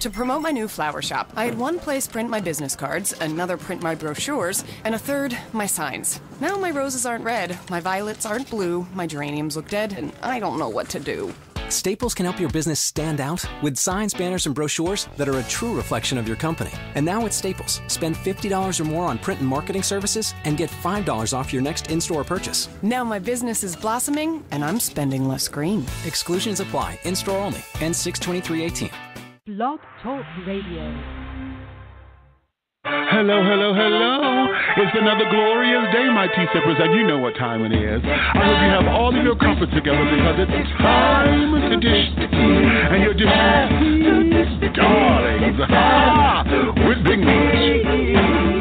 To promote my new flower shop, I had one place print my business cards, another print my brochures, and a third, my signs. Now my roses aren't red, my violets aren't blue, my geraniums look dead, and I don't know what to do. Staples can help your business stand out with signs, banners, and brochures that are a true reflection of your company. And now at Staples, spend $50 or more on print and marketing services and get $5 off your next in store purchase. Now my business is blossoming, and I'm spending less green. Exclusions apply, in store only, and 62318. Blog Talk Radio. Hello, hello, hello. It's another glorious day, my tea sippers, and you know what time it is. I hope you have all of your comfort together because it's time to dish the tea. And your dish darlings, ah, with Big Meach.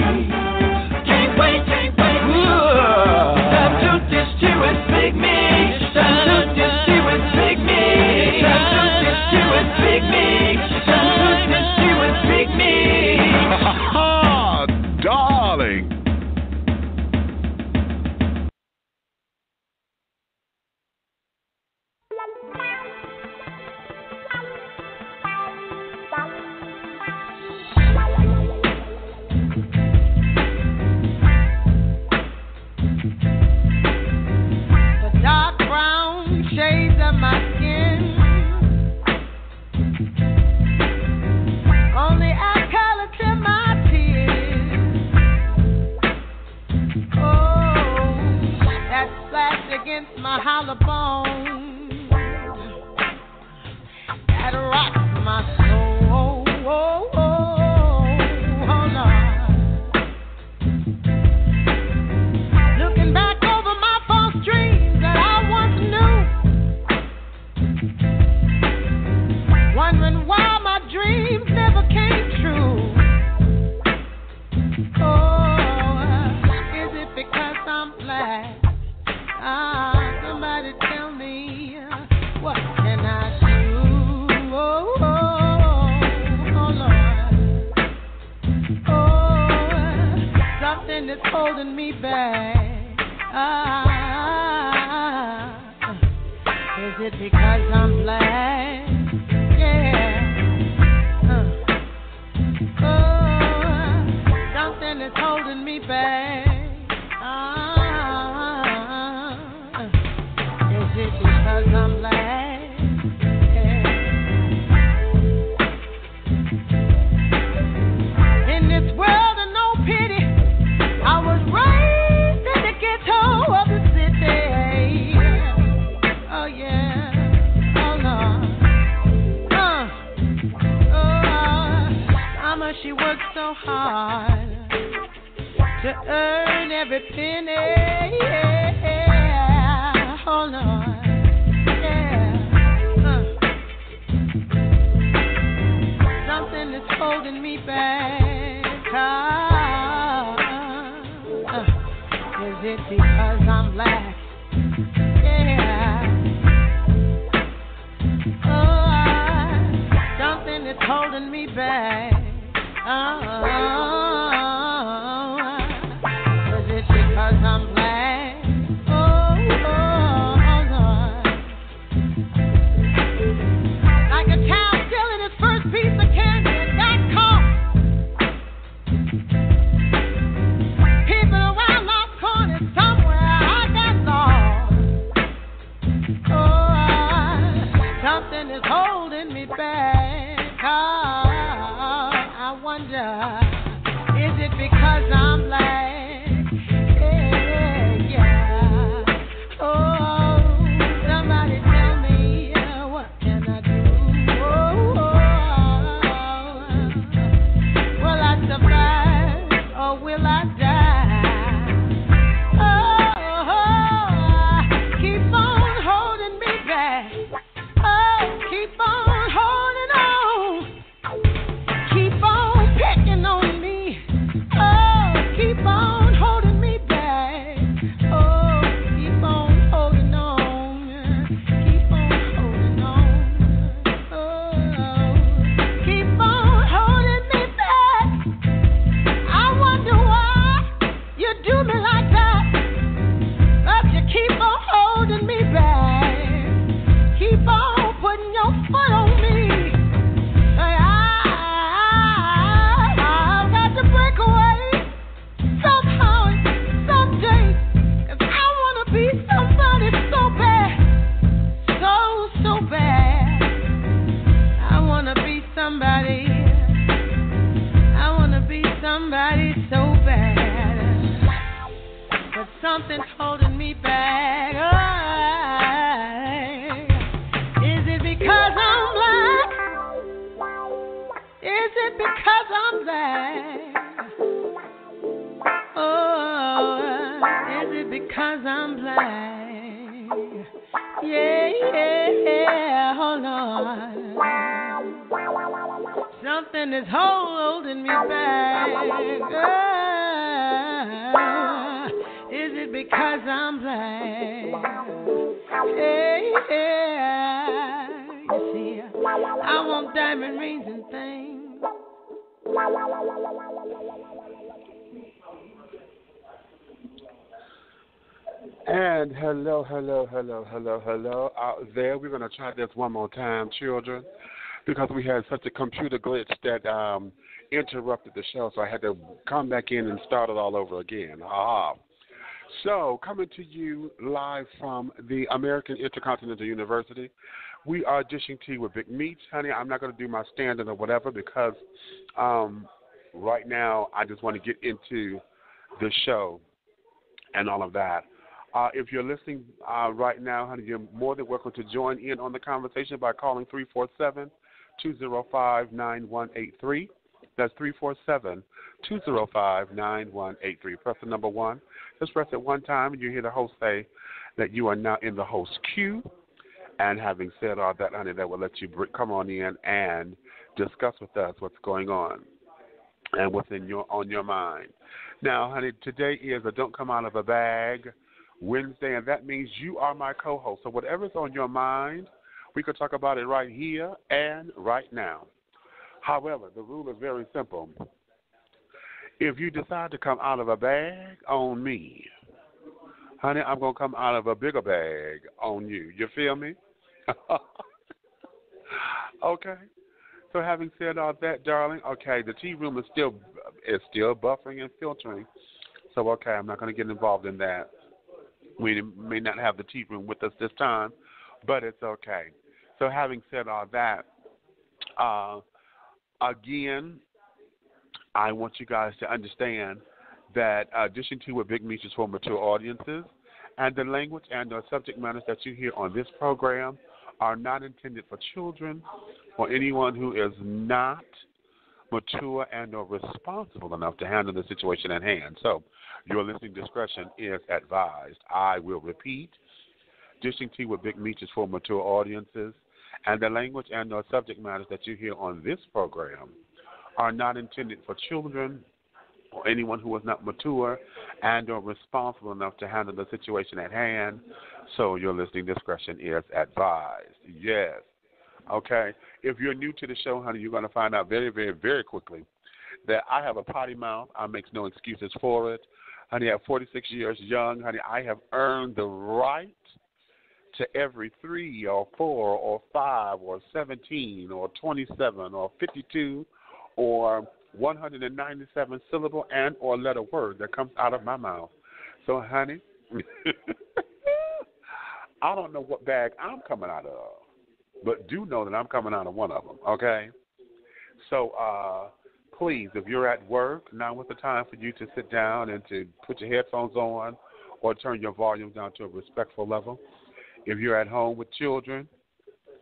Against my hollow bone. That rocks my earn every penny. Hello, hello, out there. We're going to try this one more time, children, because we had such a computer glitch that um, interrupted the show, so I had to come back in and start it all over again. Ah. So, coming to you live from the American Intercontinental University, we are dishing tea with Big Meach. Honey, I'm not going to do my standing or whatever because um, right now I just want to get into the show and all of that. Uh, if you're listening uh, right now, honey, you're more than welcome to join in on the conversation by calling 347 205 9183. That's 347 205 9183. Press the number one. Just press it one time, and you hear the host say that you are now in the host queue. And having said all that, honey, that will let you come on in and discuss with us what's going on and what's in your on your mind. Now, honey, today is a don't come out of a bag Wednesday, and that means you are my co-host. So whatever's on your mind, we could talk about it right here and right now. However, the rule is very simple. If you decide to come out of a bag on me, honey, I'm gonna come out of a bigger bag on you. You feel me? okay. So having said all that, darling, okay, the tea room is still is still buffering and filtering. So okay, I'm not going to get involved in that. We may not have the tea room with us this time, but it's okay. So having said all that, uh, again, I want you guys to understand that addition to what Big Meach is for mature audiences, and the language and the subject matters that you hear on this program are not intended for children or anyone who is not mature and or responsible enough to handle the situation at hand. So, your listening discretion is advised. I will repeat. Dishing tea with big Meach is for mature audiences, and the language and or subject matters that you hear on this program are not intended for children or anyone who is not mature and or responsible enough to handle the situation at hand. So your listening discretion is advised. Yes. Okay. If you're new to the show, honey, you're going to find out very, very, very quickly that I have a potty mouth. I make no excuses for it. Honey, at 46 years young, honey, I have earned the right to every three or four or five or 17 or 27 or 52 or 197 syllable and or letter word that comes out of my mouth. So, honey, I don't know what bag I'm coming out of, but do know that I'm coming out of one of them. Okay. So, uh, please, if you're at work, now is the time for you to sit down and to put your headphones on or turn your volume down to a respectful level. If you're at home with children,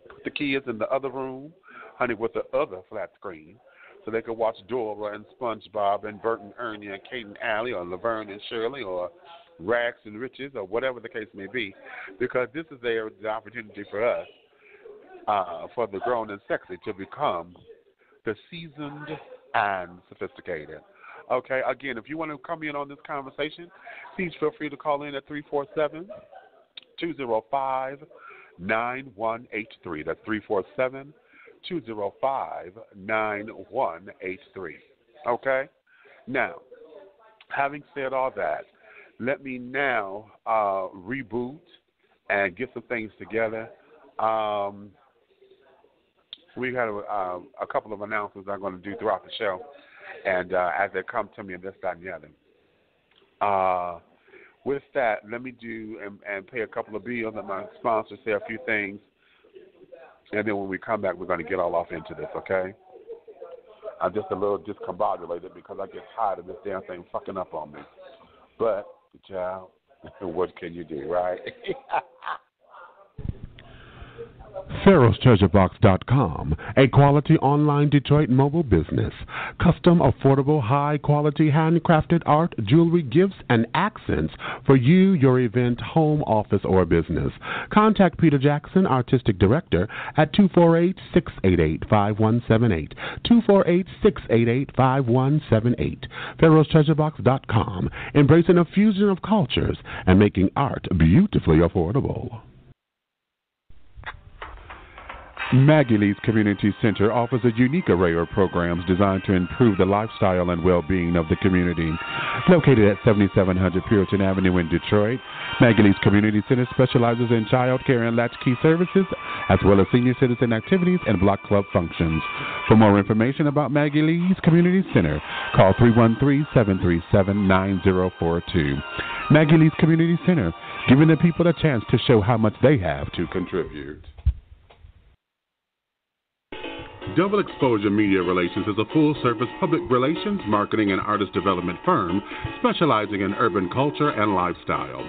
put the kids in the other room, honey, with the other flat screen, so they can watch Dora and SpongeBob and Bert and Ernie and Kate and Allie or Laverne and Shirley or Rags and Riches or whatever the case may be, because this is their the opportunity for us, uh, for the grown and sexy, to become the seasoned and sophisticated. Okay, again, if you want to come in on this conversation, please feel free to call in at 347 205 9183. That's 347 205 9183. Okay? Now, having said all that, let me now uh, reboot and get some things together. Um, we got a, uh, a couple of announcements I'm going to do throughout the show, and uh, as they come to me, and this, that, and the other. Uh, with that, let me do and, and pay a couple of bills, and my sponsors say a few things, and then when we come back, we're going to get all off into this, okay? I'm just a little discombobulated because I get tired of this damn thing fucking up on me. But, child, what can you do, right? Pharaoh'sTreasureBox.com, a quality online Detroit mobile business. Custom, affordable, high quality, handcrafted art, jewelry, gifts, and accents for you, your event, home, office, or business. Contact Peter Jackson, Artistic Director, at 248 688 5178. 248 688 5178. Pharaoh'sTreasureBox.com, embracing a fusion of cultures and making art beautifully affordable. Maggie Lee's Community Center offers a unique array of programs designed to improve the lifestyle and well-being of the community. Located at 7700 Puritan Avenue in Detroit, Maggie Lee's Community Center specializes in child care and latchkey services, as well as senior citizen activities and block club functions. For more information about Maggie Lee's Community Center, call 313-737-9042. Maggie Lee's Community Center, giving the people a chance to show how much they have to contribute. Double Exposure Media Relations is a full service public relations, marketing, and artist development firm specializing in urban culture and lifestyle.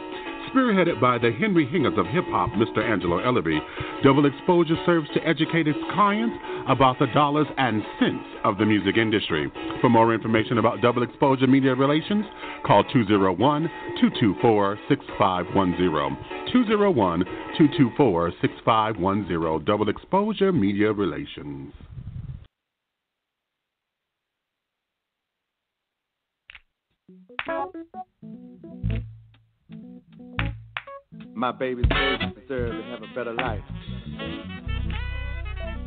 Spearheaded by the Henry Hingers of hip hop, Mr. Angelo Ellaby, Double Exposure serves to educate its clients about the dollars and cents of the music industry. For more information about Double Exposure Media Relations, call 201 224 6510. 201 224 6510. Double Exposure Media Relations. My baby's babies deserve to have a better life.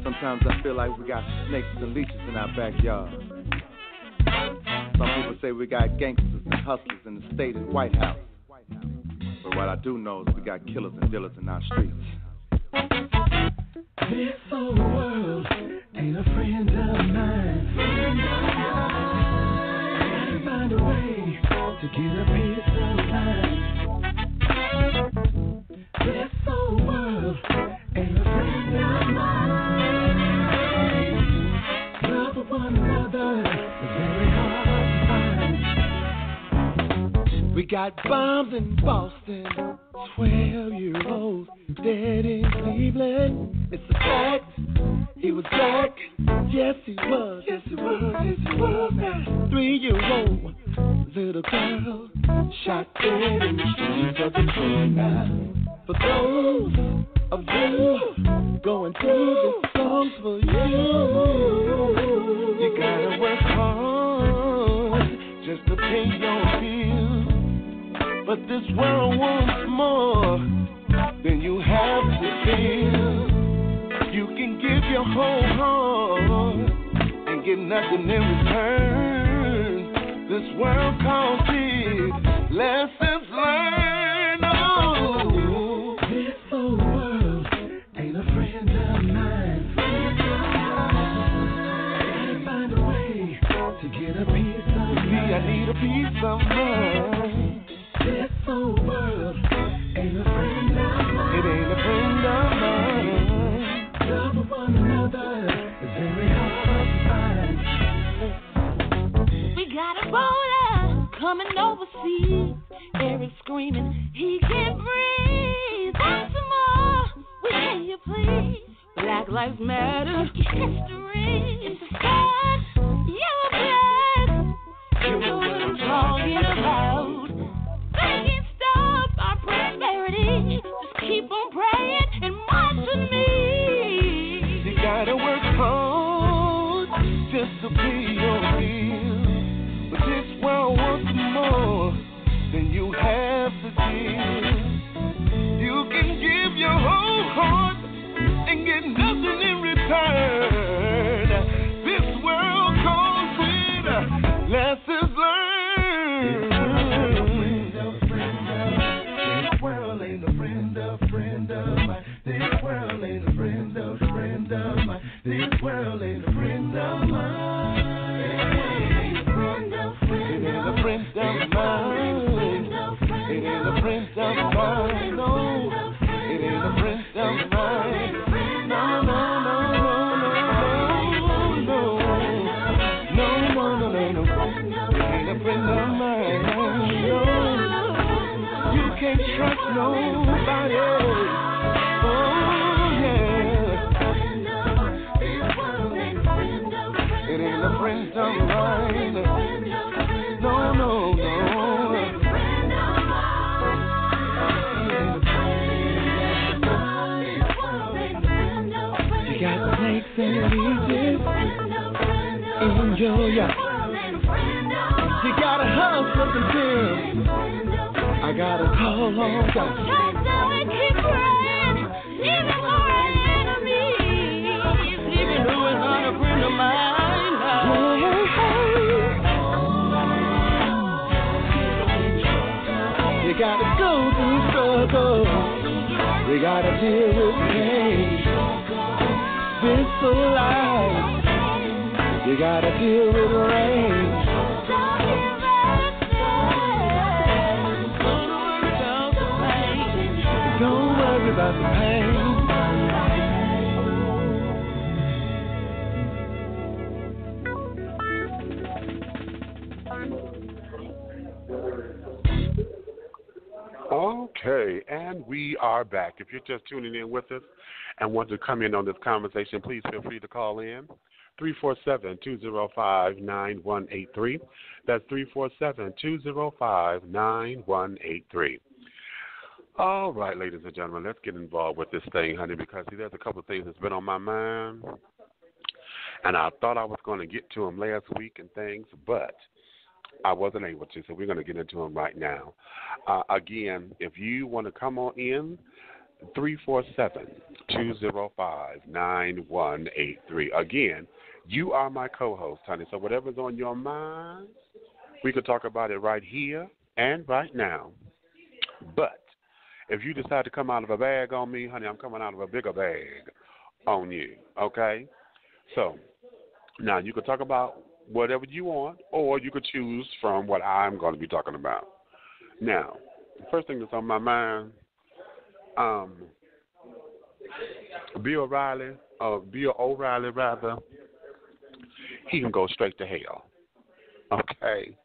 Sometimes I feel like we got snakes and leeches in our backyard. Some people say we got gangsters and hustlers in the state and White House. But what I do know is we got killers and dealers in our streets. This old world ain't a friend of mine. Gotta find a way This world of mine. Love one another is very hard to find. We got bombs in Boston, 12 year olds dead in Cleveland. It's a fact, he was black. Yes, he was. Yes, he was. Yes, he was. Three year old little girl shot dead in the streets of Detroit now. For those of you going through this song's for you, you gotta work hard just to pay your bills. But this world wants more than you have to give. You can give your whole heart and get nothing in return. This world calls it lessons learned. Oh, This world ain't a friend of mine. Find a way to get a piece of me, I need a piece of mind. Coming overseas. Eric screaming, he can't breathe. Some more? We you please? Black Lives Matter. History. It's a start. Yellow flag. You know what I'm talking about. They can't stop our prosperity. Just keep on praying turn. This world cold lessons learned. This world ain't a friend of mine. This world ain't a friend of mine. Ain't a friend of mine. A friend of mine. No, you can't trust nobody. Gotta call on God. Even though it's not a friend of mine. You gotta go through struggle. We gotta deal with pain. This life. You gotta deal with rain. About the pain. Okay, and we are back. If you're just tuning in with us and want to come in on this conversation, please feel free to call in. 347-205-9183. That's 347-205-9183. All right, ladies and gentlemen, let's get involved with this thing, honey, because see, there's a couple of things that's been on my mind, and I thought I was going to get to them last week and things, but I wasn't able to, so we're going to get into them right now. Uh, again, if you want to come on in, 347-205-9183. Again, you are my co-host, honey. So whatever's on your mind, we could talk about it right here and right now. But if you decide to come out of a bag on me, honey, I'm coming out of a bigger bag on you. Okay? So now you could talk about whatever you want, or you could choose from what I'm going to be talking about. Now, the first thing that's on my mind, um, Bill O'Reilly, uh, Bill O'Reilly rather, he can go straight to hell. Okay.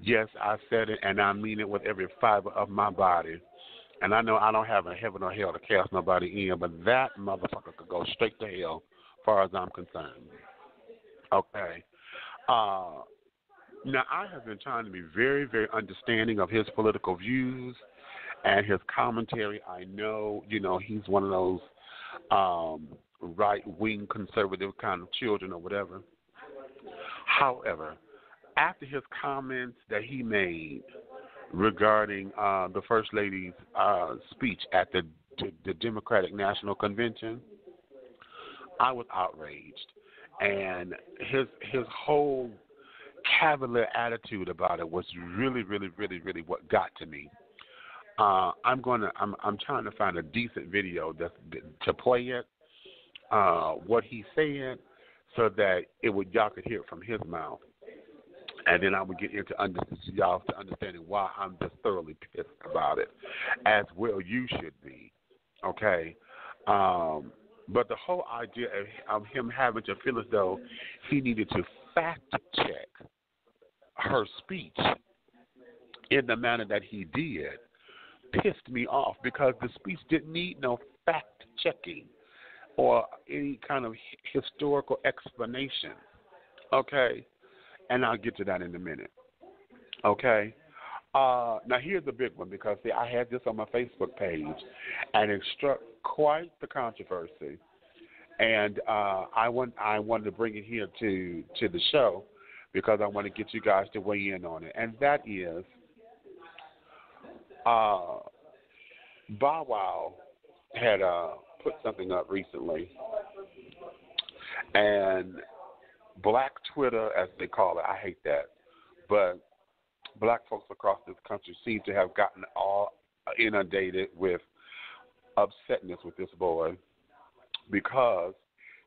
Yes, I said it, and I mean it with every fiber of my body. And I know I don't have a heaven or hell to cast nobody in, but that motherfucker could go straight to hell, far as I'm concerned. Okay. Uh, now, I have been trying to be very, very understanding of his political views and his commentary. I know, you know, he's one of those um, right wing conservative kind of children or whatever. However, after his comments that he made regarding uh, the First Lady's uh, speech at the, the, Democratic National Convention, I was outraged and his his whole cavalier attitude about it was really, really, really, really what got to me. Uh, I'm gonna I'm I'm trying to find a decent video that to play it, uh, what he said, so that it would y'all could hear it from his mouth, and then I would get into under, y'all to understanding why I'm just thoroughly pissed about it, as well you should be, okay. Um, but the whole idea of, of him having to feel as though he needed to fact check her speech in the manner that he did pissed me off because the speech didn't need no fact checking or any kind of historical explanation. Okay? And I'll get to that in a minute. Okay? Uh, now here's the big one because see, I had this on my Facebook page, and it struck quite the controversy, and uh, I want I wanted to bring it here to to the show because I want to get you guys to weigh in on it, and that is uh, Bow Wow had uh, put something up recently, and Black Twitter, as they call it, I hate that, but black folks across this country seem to have gotten all inundated with upsetness with this boy because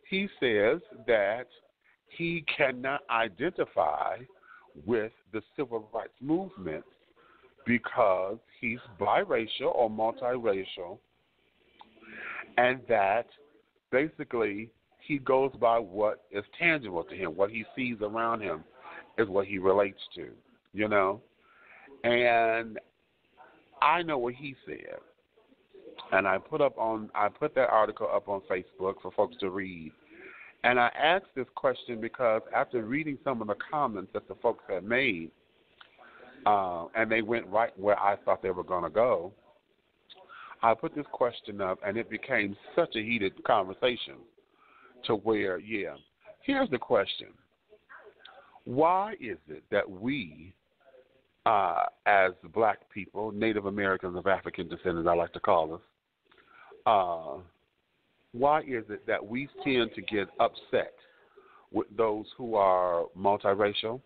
he says that he cannot identify with the civil rights movement because he's biracial or multiracial and that basically he goes by what is tangible to him what he sees around him is what he relates to you know. And I know what he said. and I put up on I put that article up on Facebook for folks to read. And I asked this question because after reading some of the comments that the folks had made, uh, and they went right where I thought they were going to go, I put this question up, and it became such a heated conversation to where, yeah, here's the question Why is it that we, uh, as black people, Native Americans of African descent, as I like to call us, uh, why is it that we tend to get upset with those who are multiracial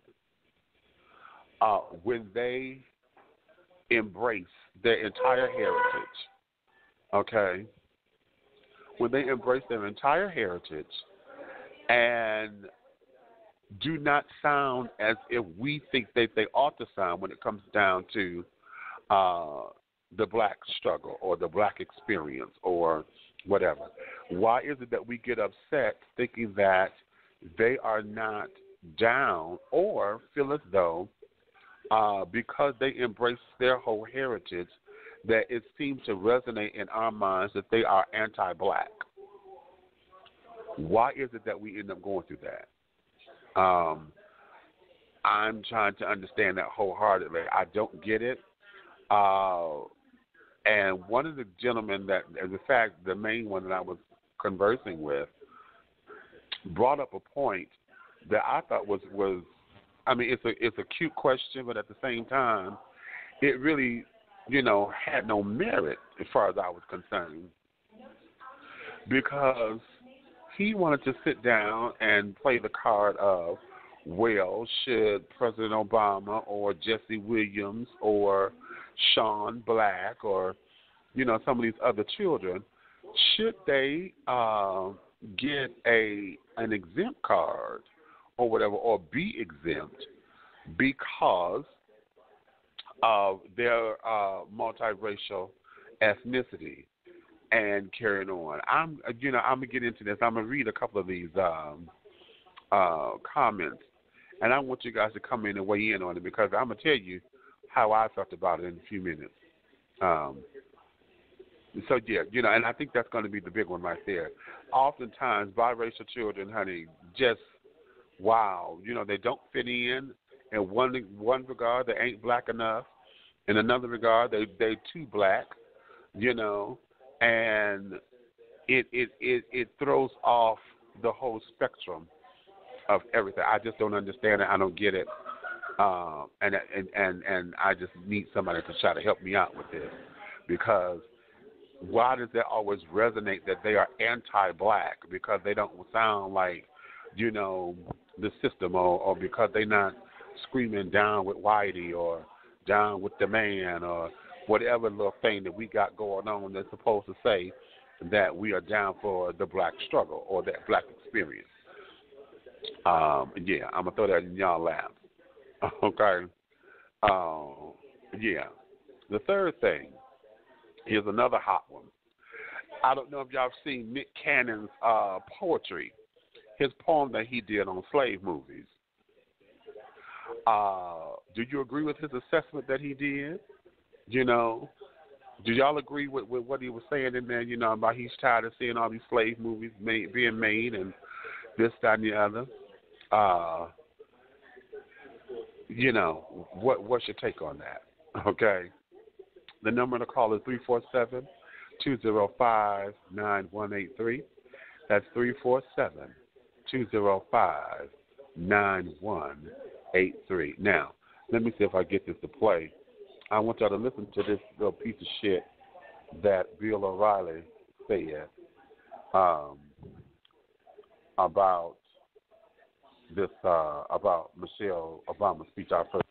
uh, when they embrace their entire heritage? Okay, when they embrace their entire heritage and do not sound as if we think that they ought to sound when it comes down to uh, the black struggle or the black experience or whatever. Why is it that we get upset thinking that they are not down or feel as though uh, because they embrace their whole heritage that it seems to resonate in our minds that they are anti black? Why is it that we end up going through that? Um, I'm trying to understand that wholeheartedly. I don't get it. Uh, and one of the gentlemen that, in fact, the main one that I was conversing with, brought up a point that I thought was was, I mean, it's a it's a cute question, but at the same time, it really, you know, had no merit as far as I was concerned, because he wanted to sit down and play the card of, well, should President Obama or Jesse Williams or Sean Black or you know some of these other children, should they uh, get a an exempt card or whatever, or be exempt? Because of their uh, multiracial ethnicity and carrying on. I'm you know I'm gonna get into this. I'm gonna read a couple of these um, uh, comments, and I want you guys to come in and weigh in on it because I'm gonna tell you how I felt about it in a few minutes. Um, so yeah, you know, and I think that's going to be the big one right there. Oftentimes, biracial children, honey, just wow, you know, they don't fit in. In one one regard, they ain't black enough. In another regard, they they too black, you know, and it it it it throws off the whole spectrum of everything. I just don't understand it. I don't get it. Um, and and and and I just need somebody to try to help me out with this because why does that always resonate that they are anti-black because they don't sound like you know the system or, or because they're not screaming down with Whitey or down with the man or whatever little thing that we got going on that's supposed to say that we are down for the black struggle or that black experience. Um, yeah, I'm gonna throw that in y'all lap. Okay. Um, yeah. The third thing is another hot one. I don't know if y'all have seen Nick Cannon's uh, poetry, his poem that he did on slave movies. Uh, do you agree with his assessment that he did? You know, do y'all agree with, with what he was saying in there? You know, about he's tired of seeing all these slave movies made, being made and this, that, and the other. Uh, you know, what what's your take on that? Okay. The number to call is 347 205 9183. That's 347 205 9183 eight three. Now, let me see if I get this to play. I want y'all to listen to this little piece of shit that Bill O'Reilly said um, about this uh, about Michelle Obama's speech. I heard.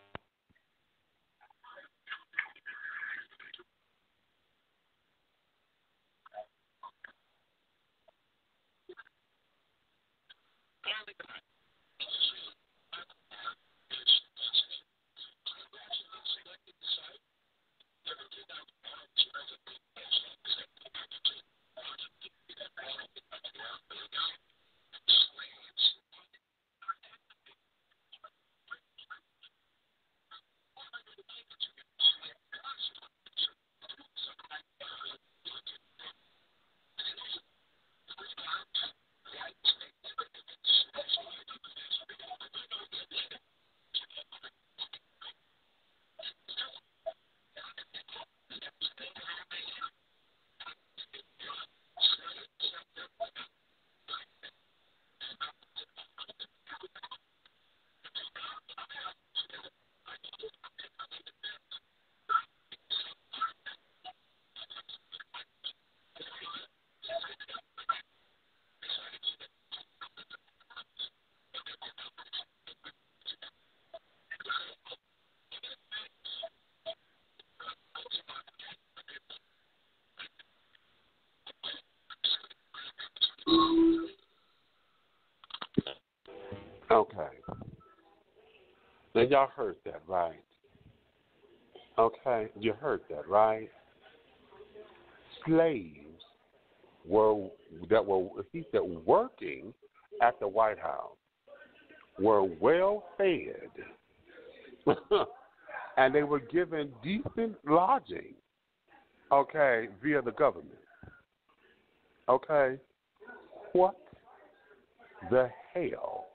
Now y'all heard that, right? Okay, you heard that, right? Slaves were that were he said working at the White House were well fed and they were given decent lodging, okay, via the government. Okay? What the hell?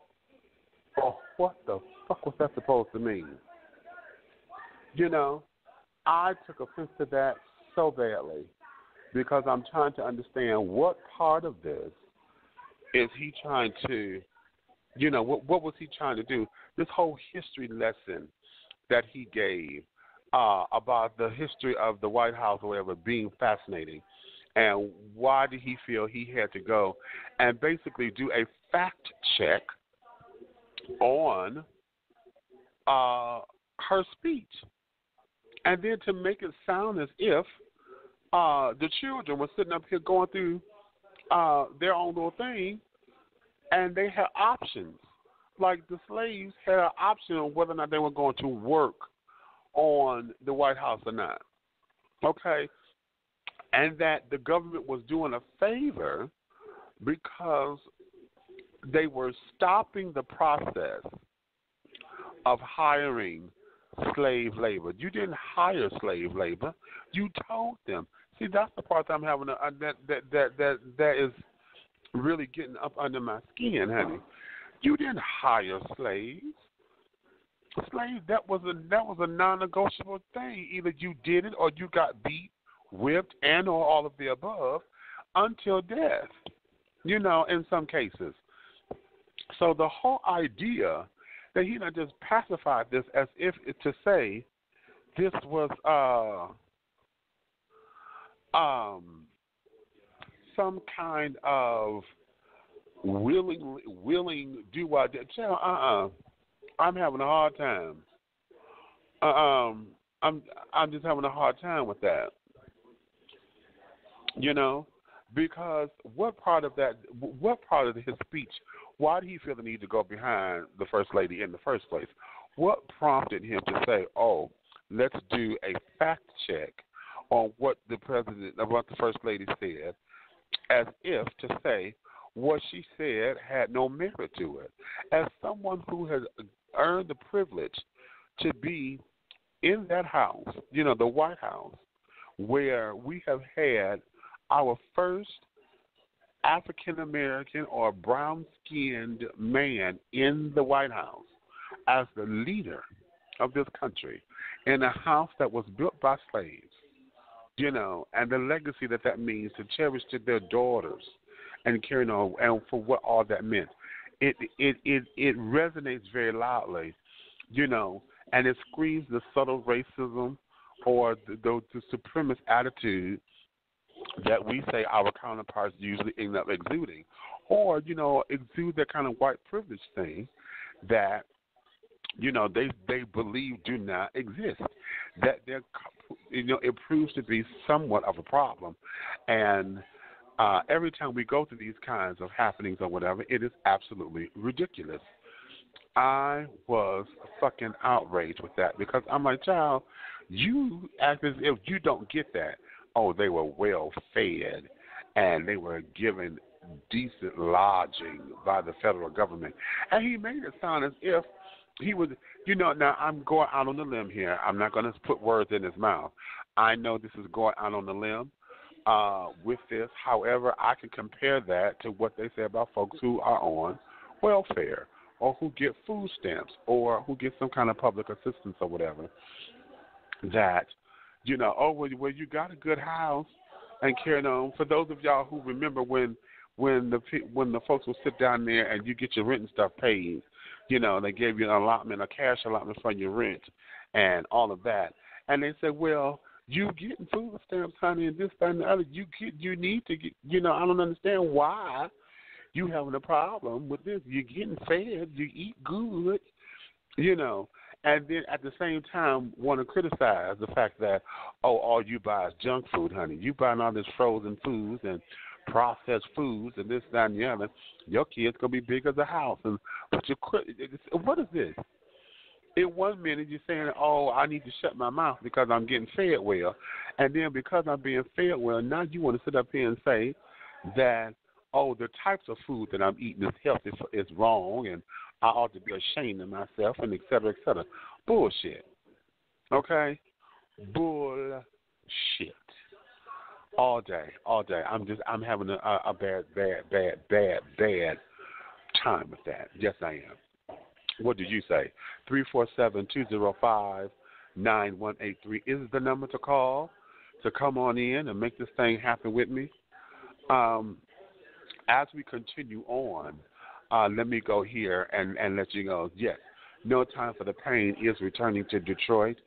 Or what the fuck was that supposed to mean? You know, I took offense to that so badly because I'm trying to understand what part of this is he trying to, you know, what what was he trying to do? This whole history lesson that he gave uh, about the history of the White House or whatever being fascinating, and why did he feel he had to go and basically do a fact check on uh, her speech, and then to make it sound as if uh, the children were sitting up here going through uh, their own little thing, and they had options. Like the slaves had an option on whether or not they were going to work on the White House or not. Okay? And that the government was doing a favor because they were stopping the process of hiring slave labor. You didn't hire slave labor. You told them. See, that's the part that I'm having a, that that that that that is really getting up under my skin, honey. You didn't hire slaves. Slaves that was a that was a non-negotiable thing. Either you did it or you got beat, whipped, and or all of the above until death. You know, in some cases. So the whole idea that he not just pacified this as if to say this was uh um some kind of willing willing do what uh uh I'm having a hard time. Um I'm I'm just having a hard time with that. You know, because what part of that what part of his speech why did he feel the need to go behind the first lady in the first place? What prompted him to say, "Oh, let's do a fact check on what the president, uh, what the first lady said," as if to say what she said had no merit to it. As someone who has earned the privilege to be in that house, you know, the White House, where we have had our first African American or brown skinned man in the White House as the leader of this country in a house that was built by slaves, you know, and the legacy that that means to cherish to their daughters and carrying on, and for what all that meant. It it it it resonates very loudly, you know, and it screams the subtle racism or the, the, the supremacist attitude that we say our counterparts usually end up exuding, or you know, exude that kind of white privilege thing that you know they they believe do not exist. That they're you know it proves to be somewhat of a problem, and uh, every time we go through these kinds of happenings or whatever, it is absolutely ridiculous. I was fucking outraged with that because I'm like, child, you act as if you don't get that oh, they were well fed and they were given decent lodging by the federal government. And he made it sound as if he was, you know, now I'm going out on the limb here. I'm not going to put words in his mouth. I know this is going out on the limb uh, with this. However, I can compare that to what they say about folks who are on welfare or who get food stamps or who get some kind of public assistance or whatever. That you know, oh well, well you got a good house and carrying on. For those of y'all who remember when when the when the folks will sit down there and you get your rent and stuff paid, you know, they gave you an allotment, a cash allotment for your rent and all of that. And they said, well, you getting food stamps, honey, and this, that, and the other. You get, you need to get. You know, I don't understand why you having a problem with this. You're getting fed. You eat good. You know, and then at the same time want to criticize the fact that oh all you buy is junk food, honey. You buying all this frozen foods and processed foods and this, that, and the other, your kids gonna be big as a house. And but you. What is this? In one minute you're saying, "Oh, I need to shut my mouth because I'm getting fed well," and then because I'm being fed well, now you want to sit up here and say that, "Oh, the types of food that I'm eating is healthy is wrong," and I ought to be ashamed of myself, and et cetera, et cetera. Bullshit. Okay? Bullshit. All day, all day. I'm just, I'm having a, a bad, bad, bad, bad, bad time with that. Yes, I am. What did you say? Three four seven two zero five nine one eight three is the number to call to come on in and make this thing happen with me. Um, as we continue on, uh, let me go here and, and let you know. Yes, No Time for the Pain is returning to Detroit.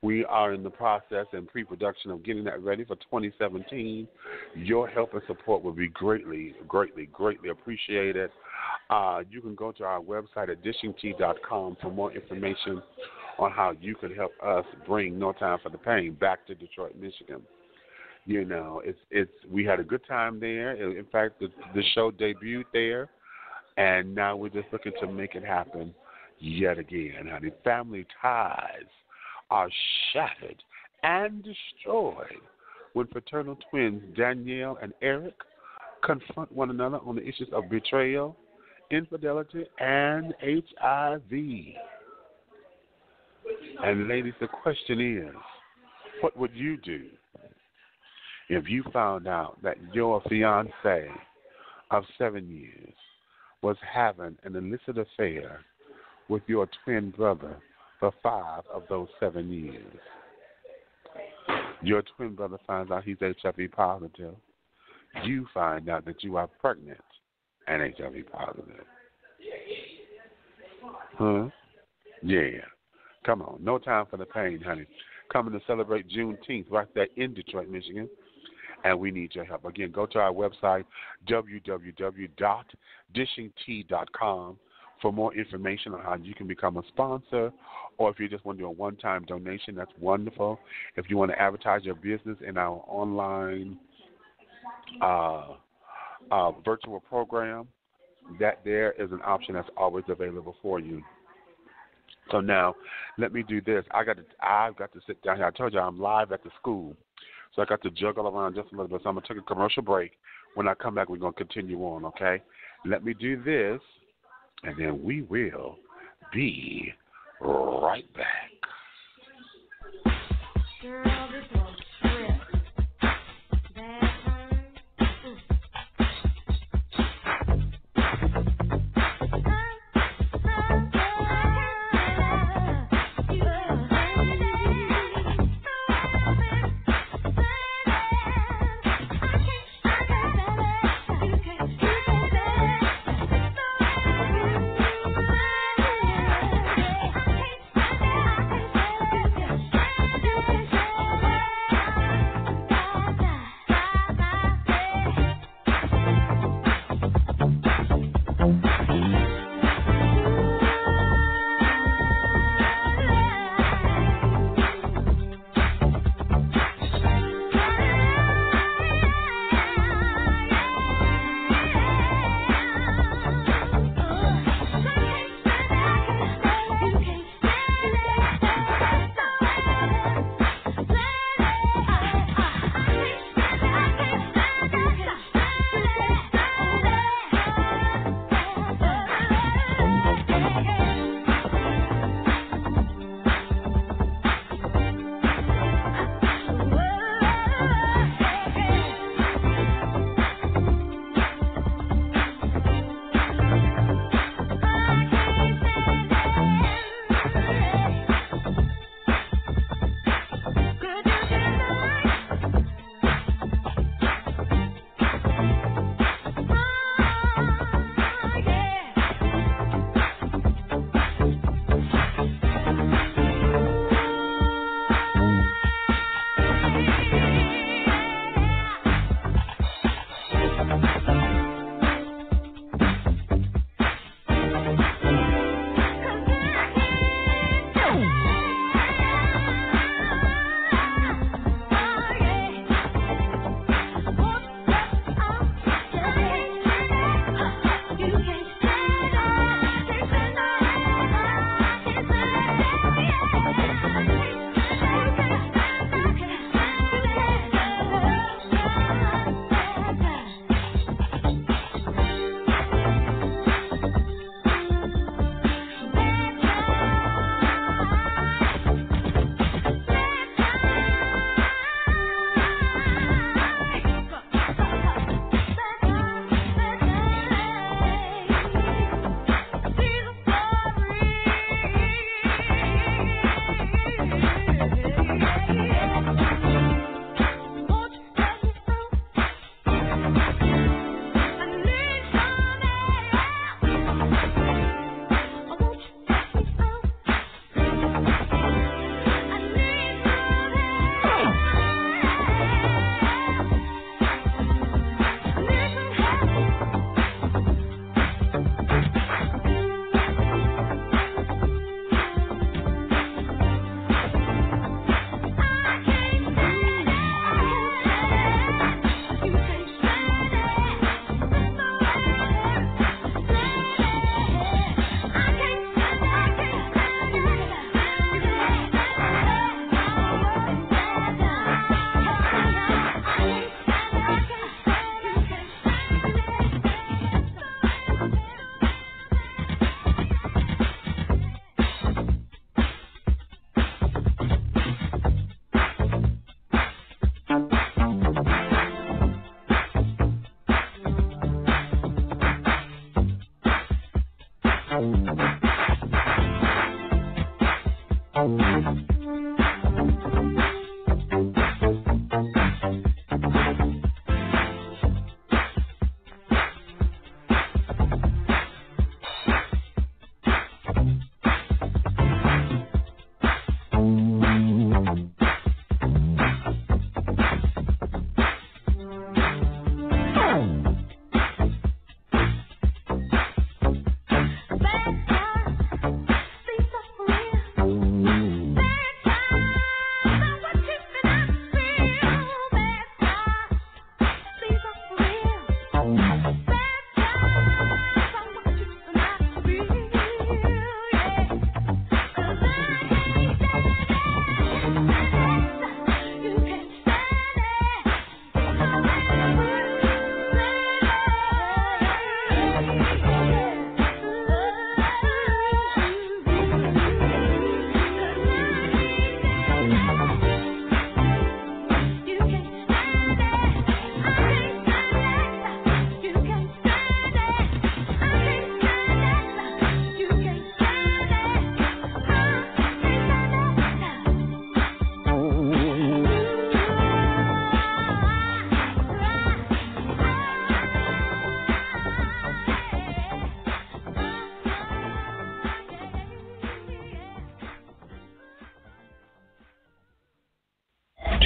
We are in the process and pre production of getting that ready for 2017. Your help and support will be greatly, greatly, greatly appreciated. Uh, you can go to our website at dishingtea.com for more information on how you can help us bring No Time for the Pain back to Detroit, Michigan. You know, it's it's we had a good time there. In fact, the the show debuted there, and now we're just looking to make it happen yet again. Honey, family ties are shattered and destroyed when fraternal twins Danielle and Eric confront one another on the issues of betrayal, infidelity, and HIV. And ladies, the question is, what would you do if you found out that your fiance of seven years was having an illicit affair with your twin brother for five of those seven years? Your twin brother finds out he's HIV positive. You find out that you are pregnant and HIV positive. Huh? Yeah. Come on. No time for the pain, honey. Coming to celebrate Juneteenth right there in Detroit, Michigan. And we need your help. Again, go to our website, www.dishingtea.com, for more information on how you can become a sponsor. Or if you just want to do a one time donation, that's wonderful. If you want to advertise your business in our online uh, uh, virtual program, that there is an option that's always available for you. So now, let me do this. I got to. I've got to sit down here. I told you I'm live at the school, so I got to juggle around just a little bit. So I'm gonna take a commercial break. When I come back, we're gonna continue on. Okay? Let me do this, and then we will be right back.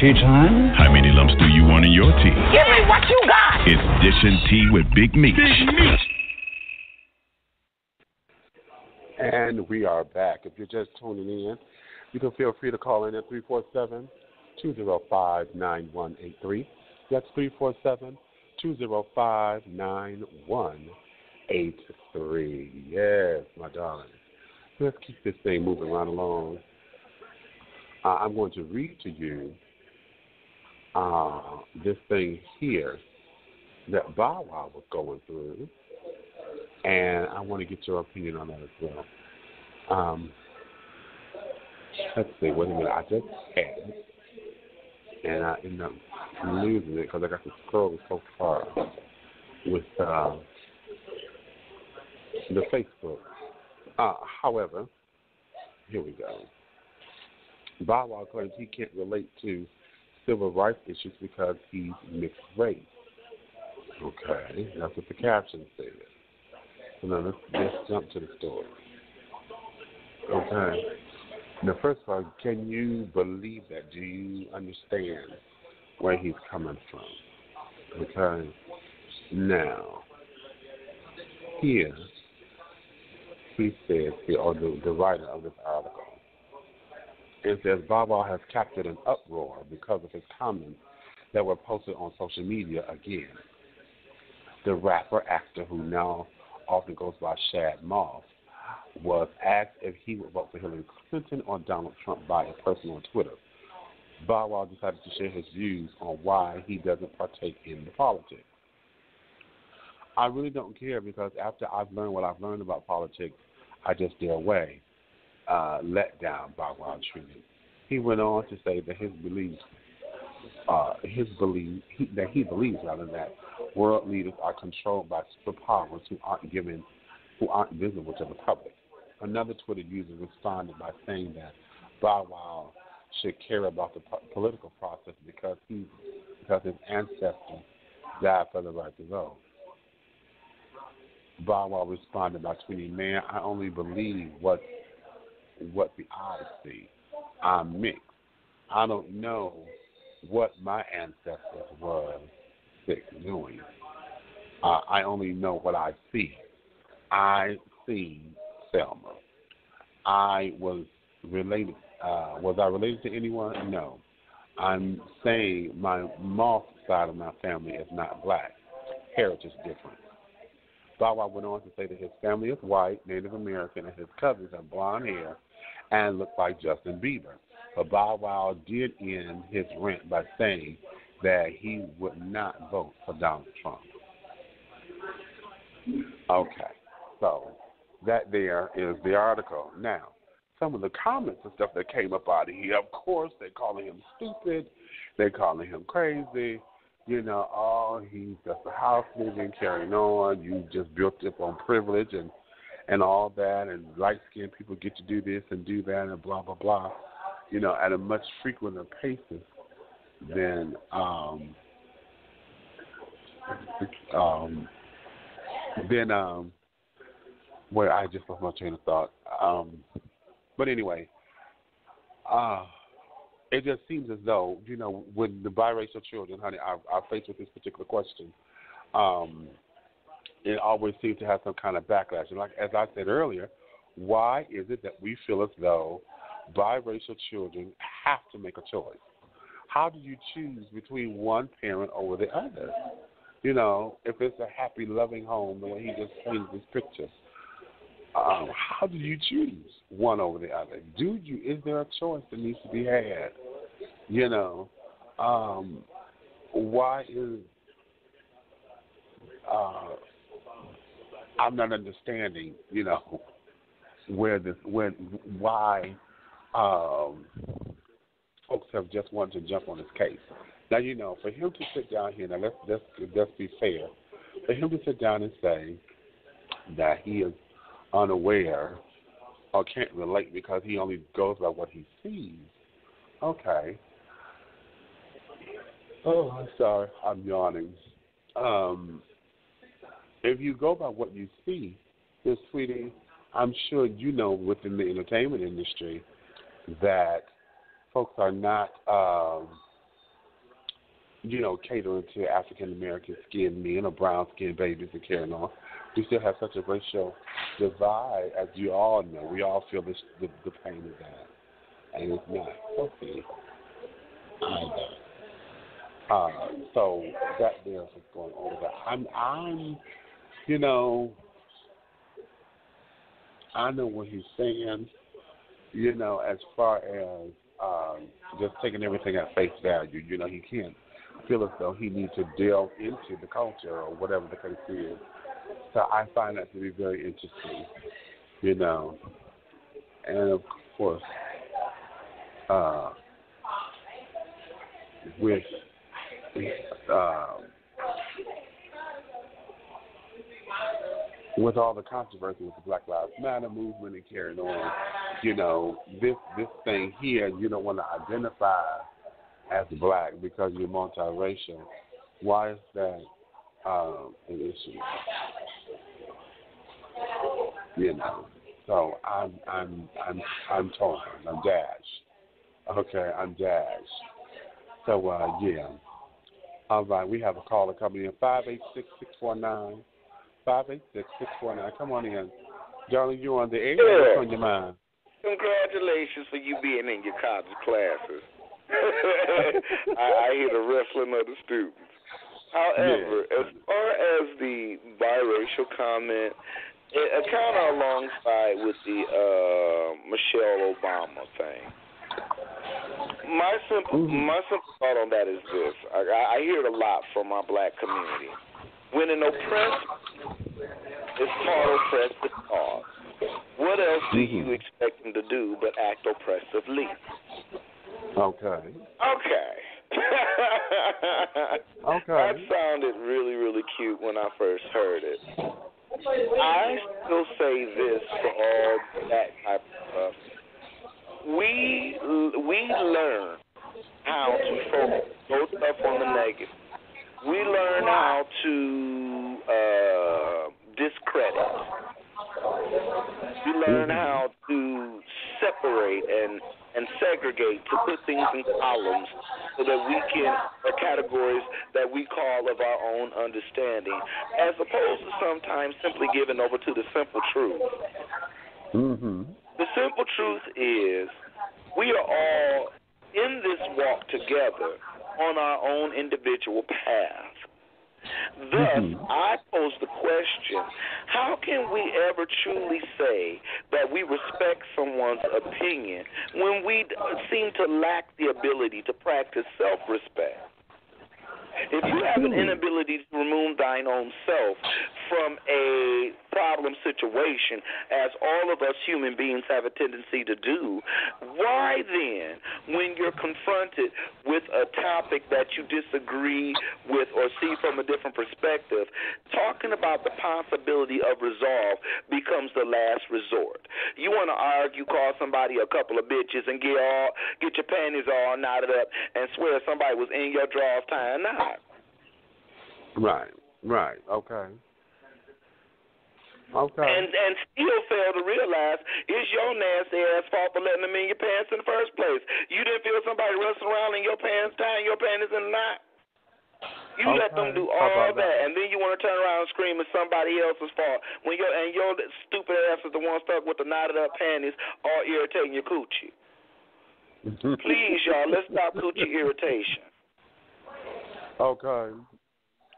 Tea time? How many lumps do you want in your tea? Give me what you got. It's dishing tea with Big Meach. Big Meach. And we are back. If you're just tuning in, you can feel free to call in at 347 205 9183. That's 347 205 9183. Yes, my darling. Let's keep this thing moving right along. Uh, I'm going to read to you uh, this thing here that Bow Wow was going through, and I want to get your opinion on that as well. Um, let's see, wait a minute, I just had it, and I ended up losing it because I got to scroll so far with uh, the Facebook. Uh, however, here we go. Bow Wow claims he can't relate to civil rights issues because he's mixed race. Okay, that's what the caption said. So now let's, let's jump to the story. Okay. The first part, can you believe that? Do you understand where he's coming from? Okay. Now, here, he says, here, or the, the writer of this it says Bow Wow has captured an uproar because of his comments that were posted on social media again. The rapper actor who now often goes by Shad Moss was asked if he would vote for Hillary Clinton or Donald Trump by a person on Twitter. Bow decided to share his views on why he doesn't partake in the politics. I really don't care because after I've learned what I've learned about politics, I just stay away uh, let down by Wild Trinity. He went on to say that his beliefs, uh, his belief he, that he believes rather that world leaders are controlled by superpowers who aren't given, who aren't visible to the public. Another Twitter user responded by saying that Bow Wow should care about the po- political process because he because his ancestors died for the right to vote. Bow Wow responded by tweeting, "Man, I only believe what what the eyes see. I'm mixed. I don't know what my ancestors were sick doing. Uh, I only know what I see. I see Selma. I was related. Uh, was I related to anyone? No. I'm saying my Moss side of my family is not black. Heritage is different. Bow went on to say that his family is white, Native American, and his cousins have blonde hair and look like Justin Bieber. But Bow Wow did end his rant by saying that he would not vote for Donald Trump. Okay, so that there is the article. Now, some of the comments and stuff that came up out of here, of course, they're calling him stupid, they're calling him crazy. You know, oh, he's just a house and carrying on. You just built up on privilege and and all that, and light skinned people get to do this and do that, and blah blah blah. You know, at a much frequenter paces than um, um, then um, where I just lost my train of thought. Um, but anyway, uh, it just seems as though you know when the biracial children, honey, are, are faced with this particular question, um, it always seems to have some kind of backlash. And like as I said earlier, why is it that we feel as though biracial children have to make a choice? How do you choose between one parent over the other? You know, if it's a happy, loving home, the way he just painted this picture, um, how do you choose one over the other? Do you? Is there a choice that needs to be had? You know, um, why is uh, I'm not understanding. You know, where this, when, why um, folks have just wanted to jump on this case. Now, you know, for him to sit down here, now let's let's let's be fair. For him to sit down and say that he is unaware or can't relate because he only goes by what he sees. Okay. Oh, I'm sorry, I'm yawning. Um, if you go by what you see, then, sweetie, I'm sure you know within the entertainment industry that folks are not, um, you know, catering to African American skinned men or brown skinned babies and carrying on. We still have such a racial divide, as you all know. We all feel this, the, the pain of that, and it's not healthy either. Uh, so that there's what's going on with. I'm, I'm, you know, I know what he's saying. You know, as far as um, just taking everything at face value. You know, he can't feel as though he needs to delve into the culture or whatever the case is. So I find that to be very interesting. You know, and of course, uh, with uh, with all the controversy with the Black Lives Matter movement and carrying on, you know, this this thing here, you don't want to identify as black because you're multiracial. Why is that um, an issue? You know, so I'm I'm I'm I'm torn. I'm dashed. Okay, I'm dashed. So uh, yeah. All right, we have a caller coming in five eight six six four nine. Five eight six six four nine. Come on in. Darling, you on the air. Yeah. What's on your mind? Congratulations for you being in your college classes. I, I hear the wrestling of the students. However, as far as the biracial comment, it, kind of alongside with the uh, Michelle Obama thing. My simple my simple thought on that is this: I, I hear it a lot from my black community. When an oppressed is called oppressed because, what else do you expect them to do but act oppressively? Okay. Okay. Okay. That sounded really, really cute when I first heard it. I still say this for all that type of stuff. We we learn how to focus both tough on the negative. We learn how to uh, discredit. We learn how to separate and and segregate to put things in columns so that we can or categories that we call of our own understanding, as opposed to sometimes simply giving over to the simple truth. Mm-hmm. The simple truth is we are all in this walk together on our own individual path. Thus, mm-hmm. I pose the question how can we ever truly say that we respect someone's opinion when we seem to lack the ability to practice self respect? If you have an inability to remove thine own self from a problem situation, as all of us human beings have a tendency to do, why then, when you're confronted with a topic that you disagree with or see from a different perspective, talking about the possibility of resolve becomes the last resort? You want to argue, call somebody a couple of bitches, and get all get your panties all knotted up, and swear somebody was in your drawers tying knots. Right, right, okay. Okay. And and still fail to realize it's your nasty ass fault for letting them in your pants in the first place. You didn't feel somebody wrestling around in your pants, tying your panties in a knot. You okay. let them do all about that, and then you want to turn around and scream it's somebody else's fault when your and your stupid ass is the one stuck with the knotted up panties, all irritating your coochie. Please, y'all, let's stop coochie irritation. Okay.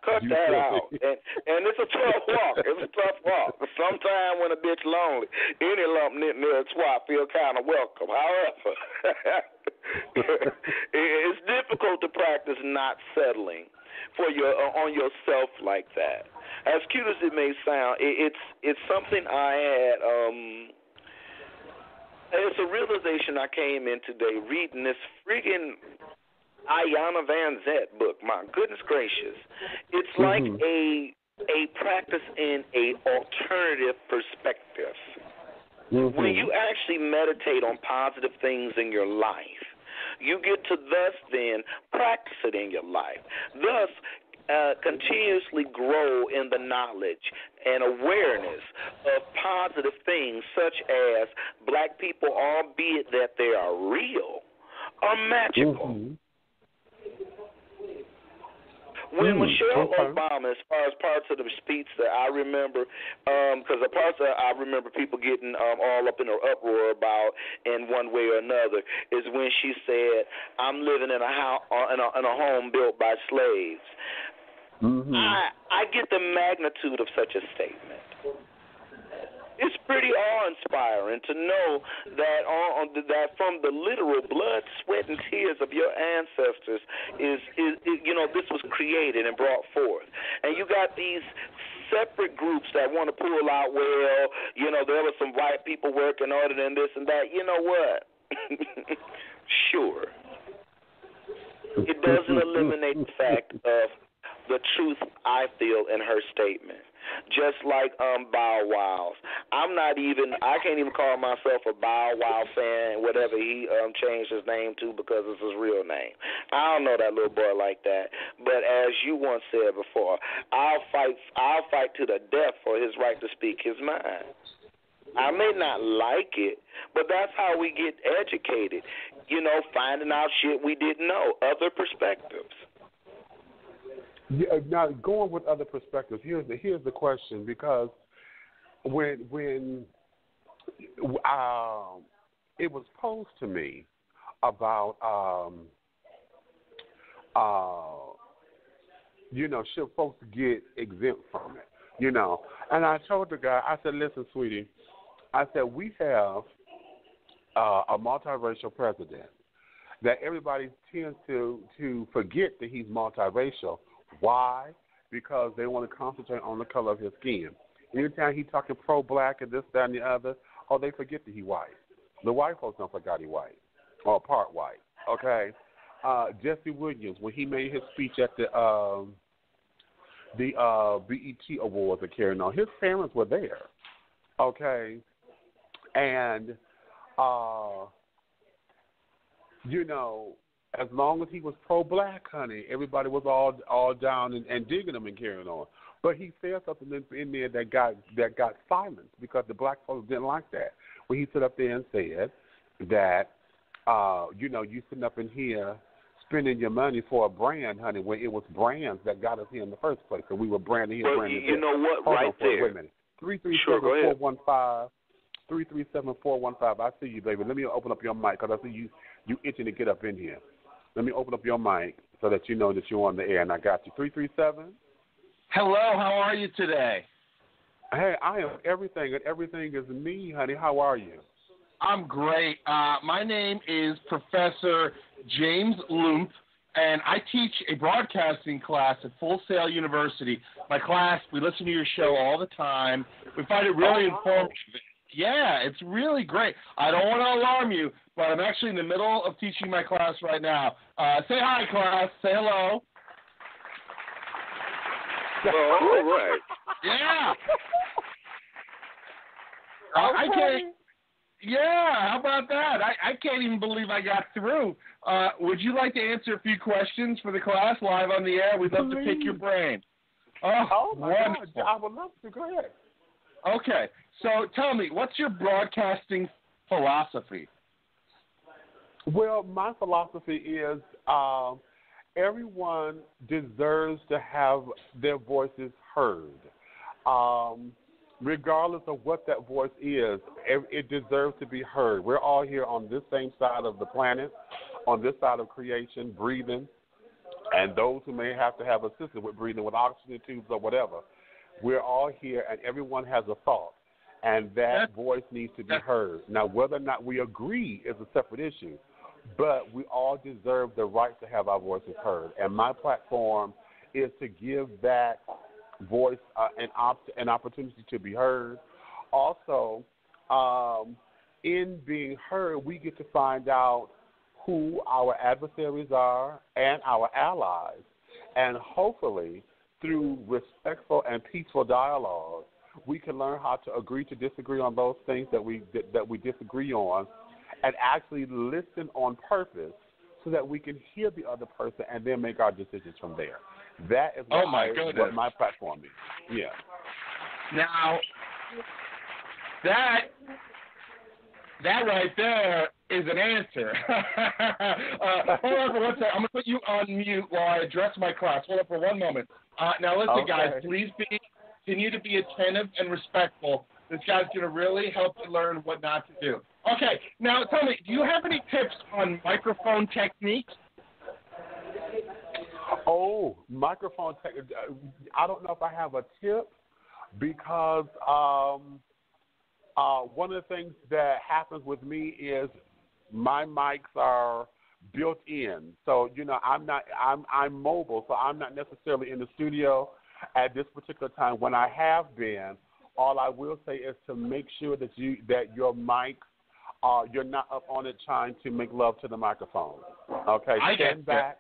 Cut You that out. And and it's a tough walk. It's a tough walk. Sometimes when a bitch lonely, any lump near a twat feel kind of welcome. However, it's difficult to practice not settling for your on yourself like that. As cute as it may sound, it, it's it's something I had. um It's a realization I came in today reading this friggin' Iyanla Vanzant book. My goodness gracious, it's mm-hmm. like a a practice in a alternative perspective. Mm-hmm. When you actually meditate on positive things in your life, you get to thus then practice it in your life. Thus, uh, continuously grow in the knowledge and awareness of positive things, such as black people, albeit that they are real, are magical. Mm-hmm. When Hmm, Michelle okay. Obama, as far as parts of the speech that I remember, because the parts that I remember people getting um, all up in an uproar about in one way or another is when she said, "I'm living in a house in a, in a home built by slaves." Mm-hmm. I I get the magnitude of such a statement. It's pretty awe-inspiring to know that uh, on, that from the literal blood, sweat, and tears of your ancestors is, is, is you know this was created and brought forth, and you got these separate groups that want to pull out. Well, you know there were some white people working harder than this and that. You know what? sure, it doesn't eliminate the fact of the truth I feel in her statement. Just like um Bow Wow's. I'm not even I can't even call myself a Bow Wow fan, whatever he um changed his name to because it's his real name. I don't know that little boy like that. But as you once said before, I'll fight I'll fight to the death for his right to speak his mind. I may not like it, but that's how we get educated. You know, finding out shit we didn't know, other perspectives. Yeah, now going with other perspectives, here's the here's the question because when when um, it was posed to me about um, uh, you know should folks get exempt from it, you know, and I told the guy I said, listen, sweetie, I said we have uh, a multiracial president that everybody tends to to forget that he's multiracial. Why? Because they want to concentrate on the color of his skin. Anytime he talking pro black and this, that, and the other, oh, they forget that he white. The white folks don't forget he white or part white. Okay. Uh, Jesse Williams, when he made his speech at the um, the uh, BET Awards at carrying on, his parents were there. Okay, and uh, you know, as long as he was pro-black, honey, everybody was all all down and, and digging him and carrying on. But he said something in, in there that got that got silenced because the black folks didn't like that. When he stood up there and said that, uh, you know, you sitting up in here spending your money for a brand, honey, when it was brands that got us here in the first place, and we were branding here, Well, branding you, there. know what? Hold right on for there. Wait a minute. Three three Sure, seven four one five. Three three seven four one five. I see you, baby. Let me open up your mic because I see you you itching to get up in here. Let me open up your mic so that you know that you're on the air, and I got you. Three three seven. Hello, how are you today? Hey, I am everything, and everything is me, honey. How are you? I'm great. Uh, my name is Professor James Lumpf, and I teach a broadcasting class at Full Sail University. My class, we listen to your show all the time. We find it really informative. Yeah, it's really great. I don't want to alarm you, but I'm actually in the middle of teaching my class right now. Uh, say hi, class. Say hello. Oh, all right. Yeah. I, I can't. Yeah, how about that? I, I can't even believe I got through. Uh, would you like to answer a few questions for the class live on the air? We'd love to pick your brain. Oh, Oh my wonderful. God! I would love to. Go ahead. Okay, so tell me, what's your broadcasting philosophy? Well, my philosophy is um, everyone deserves to have their voices heard. Um, regardless of what that voice is, it, it deserves to be heard. We're all here on this same side of the planet, on this side of creation, breathing, and those who may have to have assistance with breathing with oxygen tubes or whatever. We're all here, and everyone has a thought, and that voice needs to be heard. Now, whether or not we agree is a separate issue, but we all deserve the right to have our voices heard. And my platform is to give that voice uh, an, op- an opportunity to be heard. Also, um, in being heard, we get to find out who our adversaries are and our allies. And hopefully, through respectful and peaceful dialogue, we can learn how to agree to disagree on those things that we that, that we disagree on, and actually listen on purpose so that we can hear the other person and then make our decisions from there. That is what, Oh, my I- what my platform is. Yeah. Now, that that right there is an answer. uh, hold on for one second. I'm gonna put you on mute while I address my class. Hold on for one moment. Uh, now, listen, guys, please be continue to be attentive and respectful. This guy's gonna really help you learn what not to do. Okay, now tell me, do you have any tips on microphone techniques? Oh, microphone tech. uh, I don't know if I have a tip because um, uh, one of the things that happens with me is my mics are built in. So you know, I'm not. I'm I'm mobile, so I'm not necessarily in the studio at this particular time. When I have been, all I will say is to make sure that you that your mics. Uh, you're not up on it trying to make love to the microphone. Okay, I stand that. back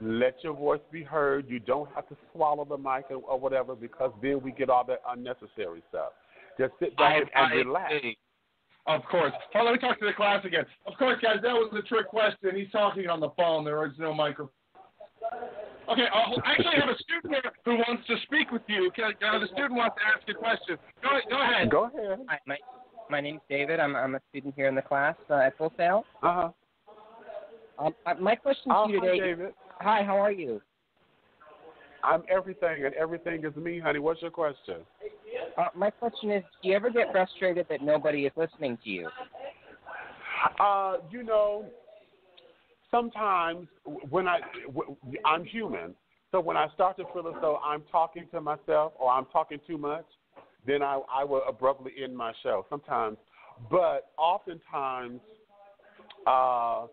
let your voice be heard. You don't have to swallow the mic or, or whatever because then we get all that unnecessary stuff. Just sit back and, and I relax. Of course. Hold on, let me talk to the class again. Of course, guys, that was a trick question. He's talking on the phone. There is no microphone. Okay, uh, I actually have a student here who wants to speak with you. Okay, uh, the student wants to ask a question. Go, go ahead. Go ahead. Hi, my, my name's David. I'm, I'm a student here in the class uh, at Full Sail. Uh huh. Um, uh, my question to Oh, you hi, today. David. Hi, how are you? I'm everything, and everything is me, honey. What's your question? Uh, my question is, do you ever get frustrated that nobody is listening to you? Uh, you know, sometimes when I I'm human, so when I start to feel as though I'm talking to myself or I'm talking too much, then I I will abruptly end my show. Sometimes, but oftentimes, uh,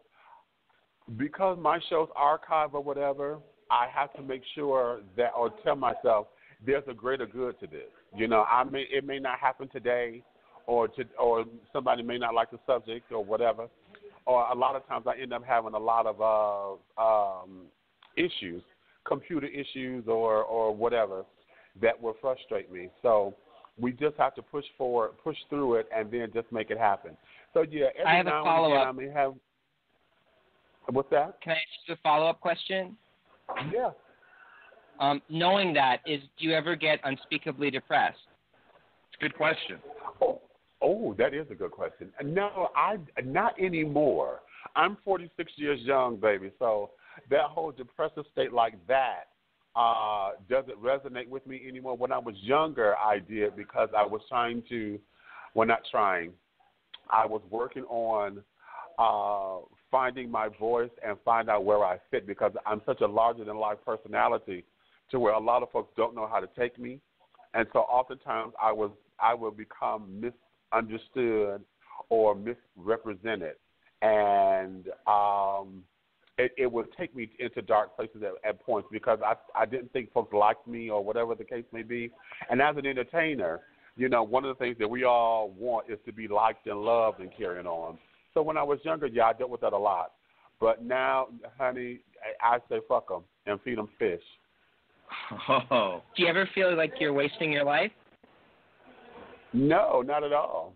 because my show's archive or whatever, I have to make sure that or tell myself there's a greater good to this. You know, I may it may not happen today, or to or somebody may not like the subject or whatever. Or a lot of times I end up having a lot of uh, um, issues, computer issues or or whatever, that will frustrate me. So we just have to push forward, push through it, and then just make it happen. So yeah, every I have a now and again follow-up. I may have. What's that? Can I ask you a follow up question? Yeah. Um, knowing that, is do you ever get unspeakably depressed? It's a good question. Oh, oh, that is a good question. No, I not anymore. I'm 46 years young, baby. So that whole depressive state like that uh, doesn't resonate with me anymore. When I was younger, I did because I was trying to, well, not trying. I was working on uh, finding my voice and find out where I fit because I'm such a larger than life personality to where a lot of folks don't know how to take me. And so oftentimes I was I will become misunderstood or misrepresented. And um it, it would take me into dark places at, at points because I I didn't think folks liked me or whatever the case may be. And as an entertainer, you know, one of the things that we all want is to be liked and loved and carrying on. So when I was younger, yeah, I dealt with that a lot. But now, honey, I, I say fuck them and feed them fish. Oh. Do you ever feel like you're wasting your life? No, not at all.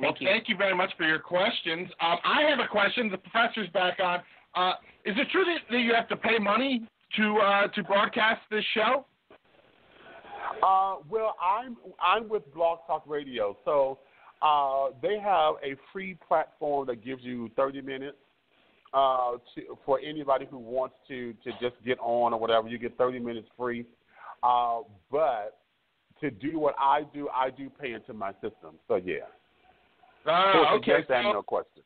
Well, thank you very much for your questions. Um, I have a question. The professor's back on. Uh, is it true that, that you have to pay money to uh, to broadcast this show? Uh, well, I'm I'm with Blog Talk Radio, so uh, they have a free platform that gives you 30 minutes uh, to, for anybody who wants to to just get on or whatever. You get 30 minutes free, uh, but to do what I do, I do pay into my system. So yeah. Uh, okay, yes and so- no question.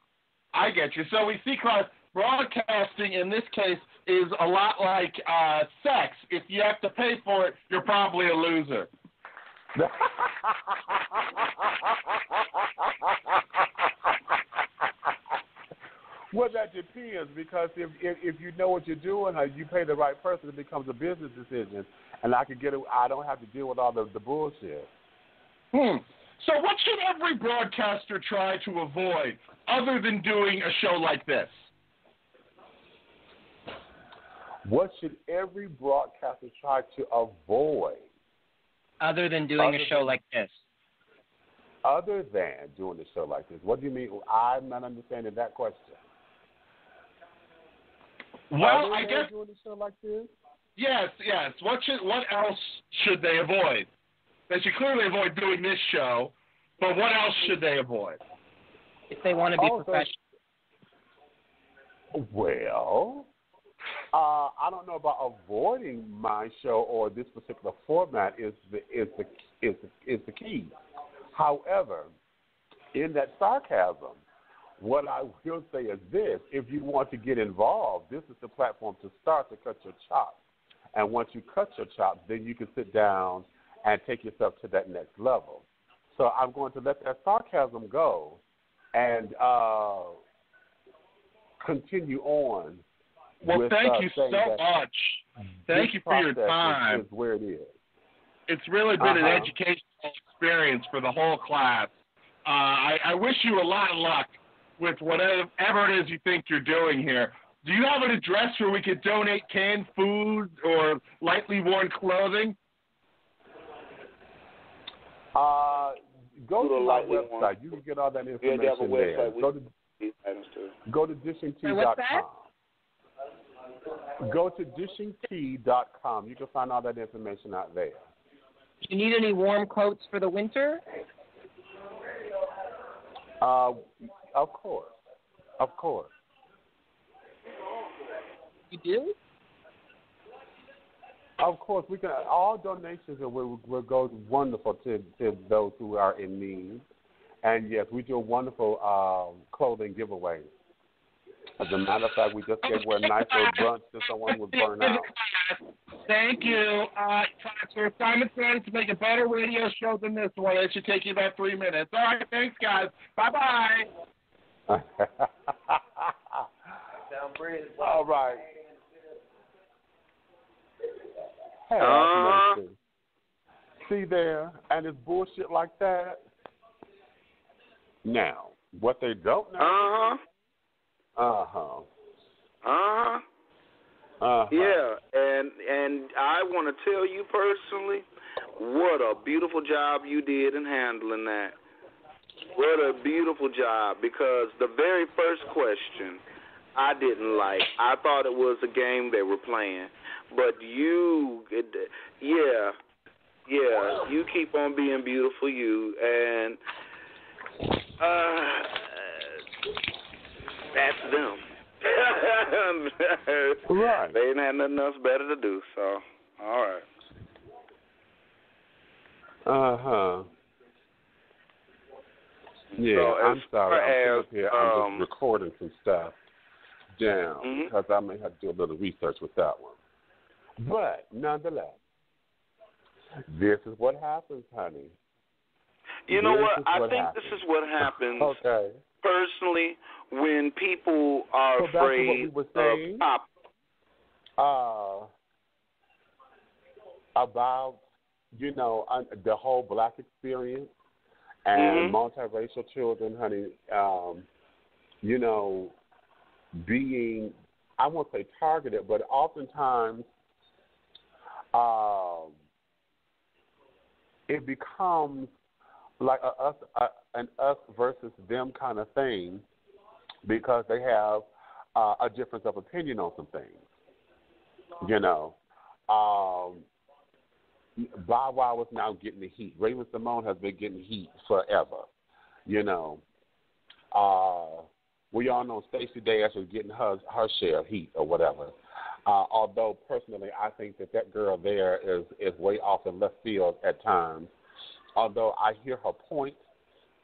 I get you. So we see cross broadcasting in this case is a lot like uh, sex. If you have to pay for it, you're probably a loser. Well, that depends because if, if if you know what you're doing, or you pay the right person, it becomes a business decision, and I can get it. I don't have to deal with all the the bullshit. Hmm. So what should every broadcaster try to avoid other than doing a show like this? What should every broadcaster try to avoid Other than doing Other a show than- like this. other than doing a show like this? What do you mean? I'm not understanding that question. Well, Other I guess doing a show like this. yes, yes. What should what else should they avoid? They should clearly avoid doing this show, but what else should they avoid? If they want to be Oh, professional. Well, uh, I don't know about avoiding my show or this particular format is the is the is the, is the key. However, in that sarcasm, what I will say is this: if you want to get involved, this is the platform to start to cut your chops. And once you cut your chops, then you can sit down and take yourself to that next level. So I'm going to let that sarcasm go and uh, continue on. Well, with, thank uh, you so much. Thank you for your process is- time. Is, where it is. It's really been an Uh-huh. educational experience for the whole class. Uh, I, I wish you a lot of luck with whatever it is you think you're doing here. Do you have an address where we could donate canned food or lightly worn clothing? Uh, go to my website. one. You can get all that Yeah, information they have a there. website. We Go to these items too. go to Wait, what's dishingtea.com. Go to dishingtea.com. You can find all that information out there. Do you need any warm coats for the winter? Uh, of course, of course. You do? Of course, we can. All donations will, will go wonderful to, to those who are in need. And yes, we do a wonderful um, clothing giveaway. As a matter of fact, we just gave away a nice little brunch to someone with burnout. Thank you. Uh, for Simon says to make a better radio show than this one, it should take you about three minutes. All right, thanks, guys. Bye bye. All right. Hey, Uh-huh. See there, and it's bullshit like that. Now, what they don't know. Uh huh. Uh huh. Uh huh. Uh huh. Yeah, and and I want to tell you personally, what a beautiful job you did in handling that. What a beautiful job because the very first question I didn't like. I thought it was a game they were playing, but you, it, yeah, yeah, you keep on being beautiful, you, and uh, that's them. Right. They ain't had nothing else better to do, so all right. Uh huh. Yeah, So I'm sorry. I'm up here. as, I'm um, just recording some stuff down Mhm. because I may have to do a little research with that one. But nonetheless, this is what happens, honey. You know This what? is I what think happens. this is what happens Okay. personally when people are So what afraid we were of saying. pop. uh, about you know the whole black experience and multiracial children, honey. Um, you know, being I won't say targeted, but oftentimes um, it becomes like a us a, an us versus them kind of thing because they have uh, a difference of opinion on some things. You know, um, Bow Wow is now getting the heat. Raven-Symoné has been getting heat forever. You know, uh, we all know Stacey Dash is getting her her share of heat or whatever. Uh, although personally, I think that that girl there is is way off in left field at times. Although I hear her point,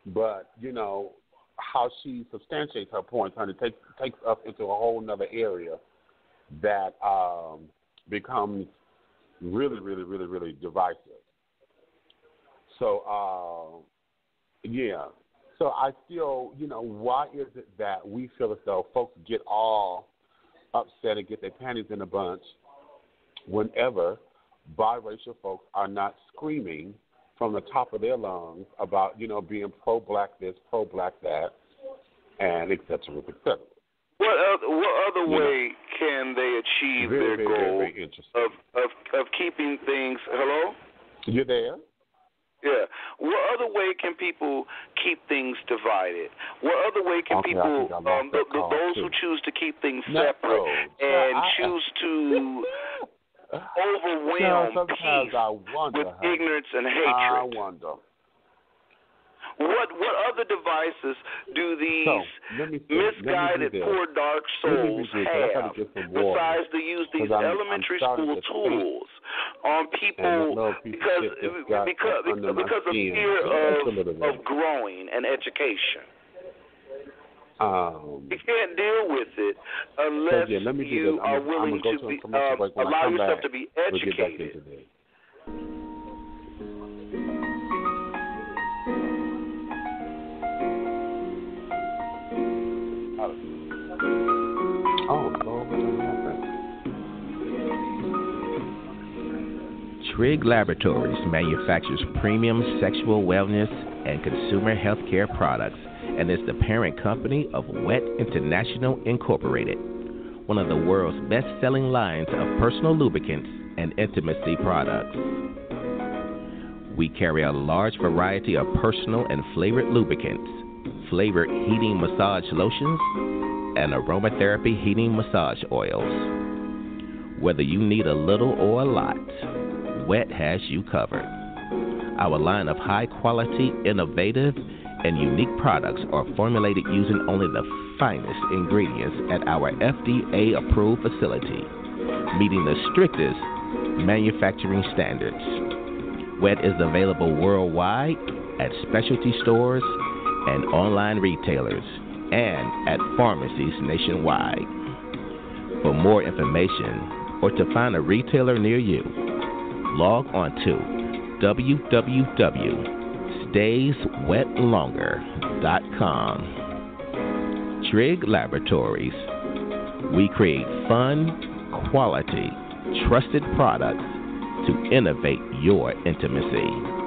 but you know how she substantiates her points, honey, takes takes us into a whole other area that um, becomes really, really, really, really divisive. So, uh, yeah. So I feel, you know, why is it that we feel as though folks get all upset and get their panties in a bunch whenever biracial folks are not screaming from the top of their lungs about, you know, being pro-black this, pro-black that, and et cetera, et cetera. What other, what other You know. Can they achieve Very, their very, goal very of, of of keeping things? Hello. You there? Yeah. What other way can people keep things divided? What other way can Okay, people, I um, the, the, those too. who choose to keep things No, separate and I- choose to overwhelm peace I with ignorance and I hatred? wonder. What what other devices do these So see. misguided poor dark Let me do souls this. I gotta have besides to use these I'm- I'm elementary school to tools on people because shit just got because my because of fear of of growing and education. Um, You can't deal with it unless so yeah, let me you. I'm, are I'm willing go to to be, um, break. When I allow yourself back, to be we'll educated. into Trigg Laboratories manufactures premium sexual wellness and consumer healthcare products and is the parent company of Wet International Incorporated, one of the world's best selling lines of personal lubricants and intimacy products. We carry a large variety of personal and flavored lubricants, flavored heating massage lotions, and aromatherapy heating massage oils. Whether you need a little or a lot, Wet has you covered. Our line of high quality, innovative, and unique products are formulated using only the finest ingredients at our FDA approved facility, meeting the strictest manufacturing standards. Wet is available worldwide at specialty stores and online retailers and at pharmacies nationwide. For more information or to find a retailer near you, log on to www.stayswetlonger.com. Trigg Laboratories. We create fun, quality, trusted products to innovate your intimacy.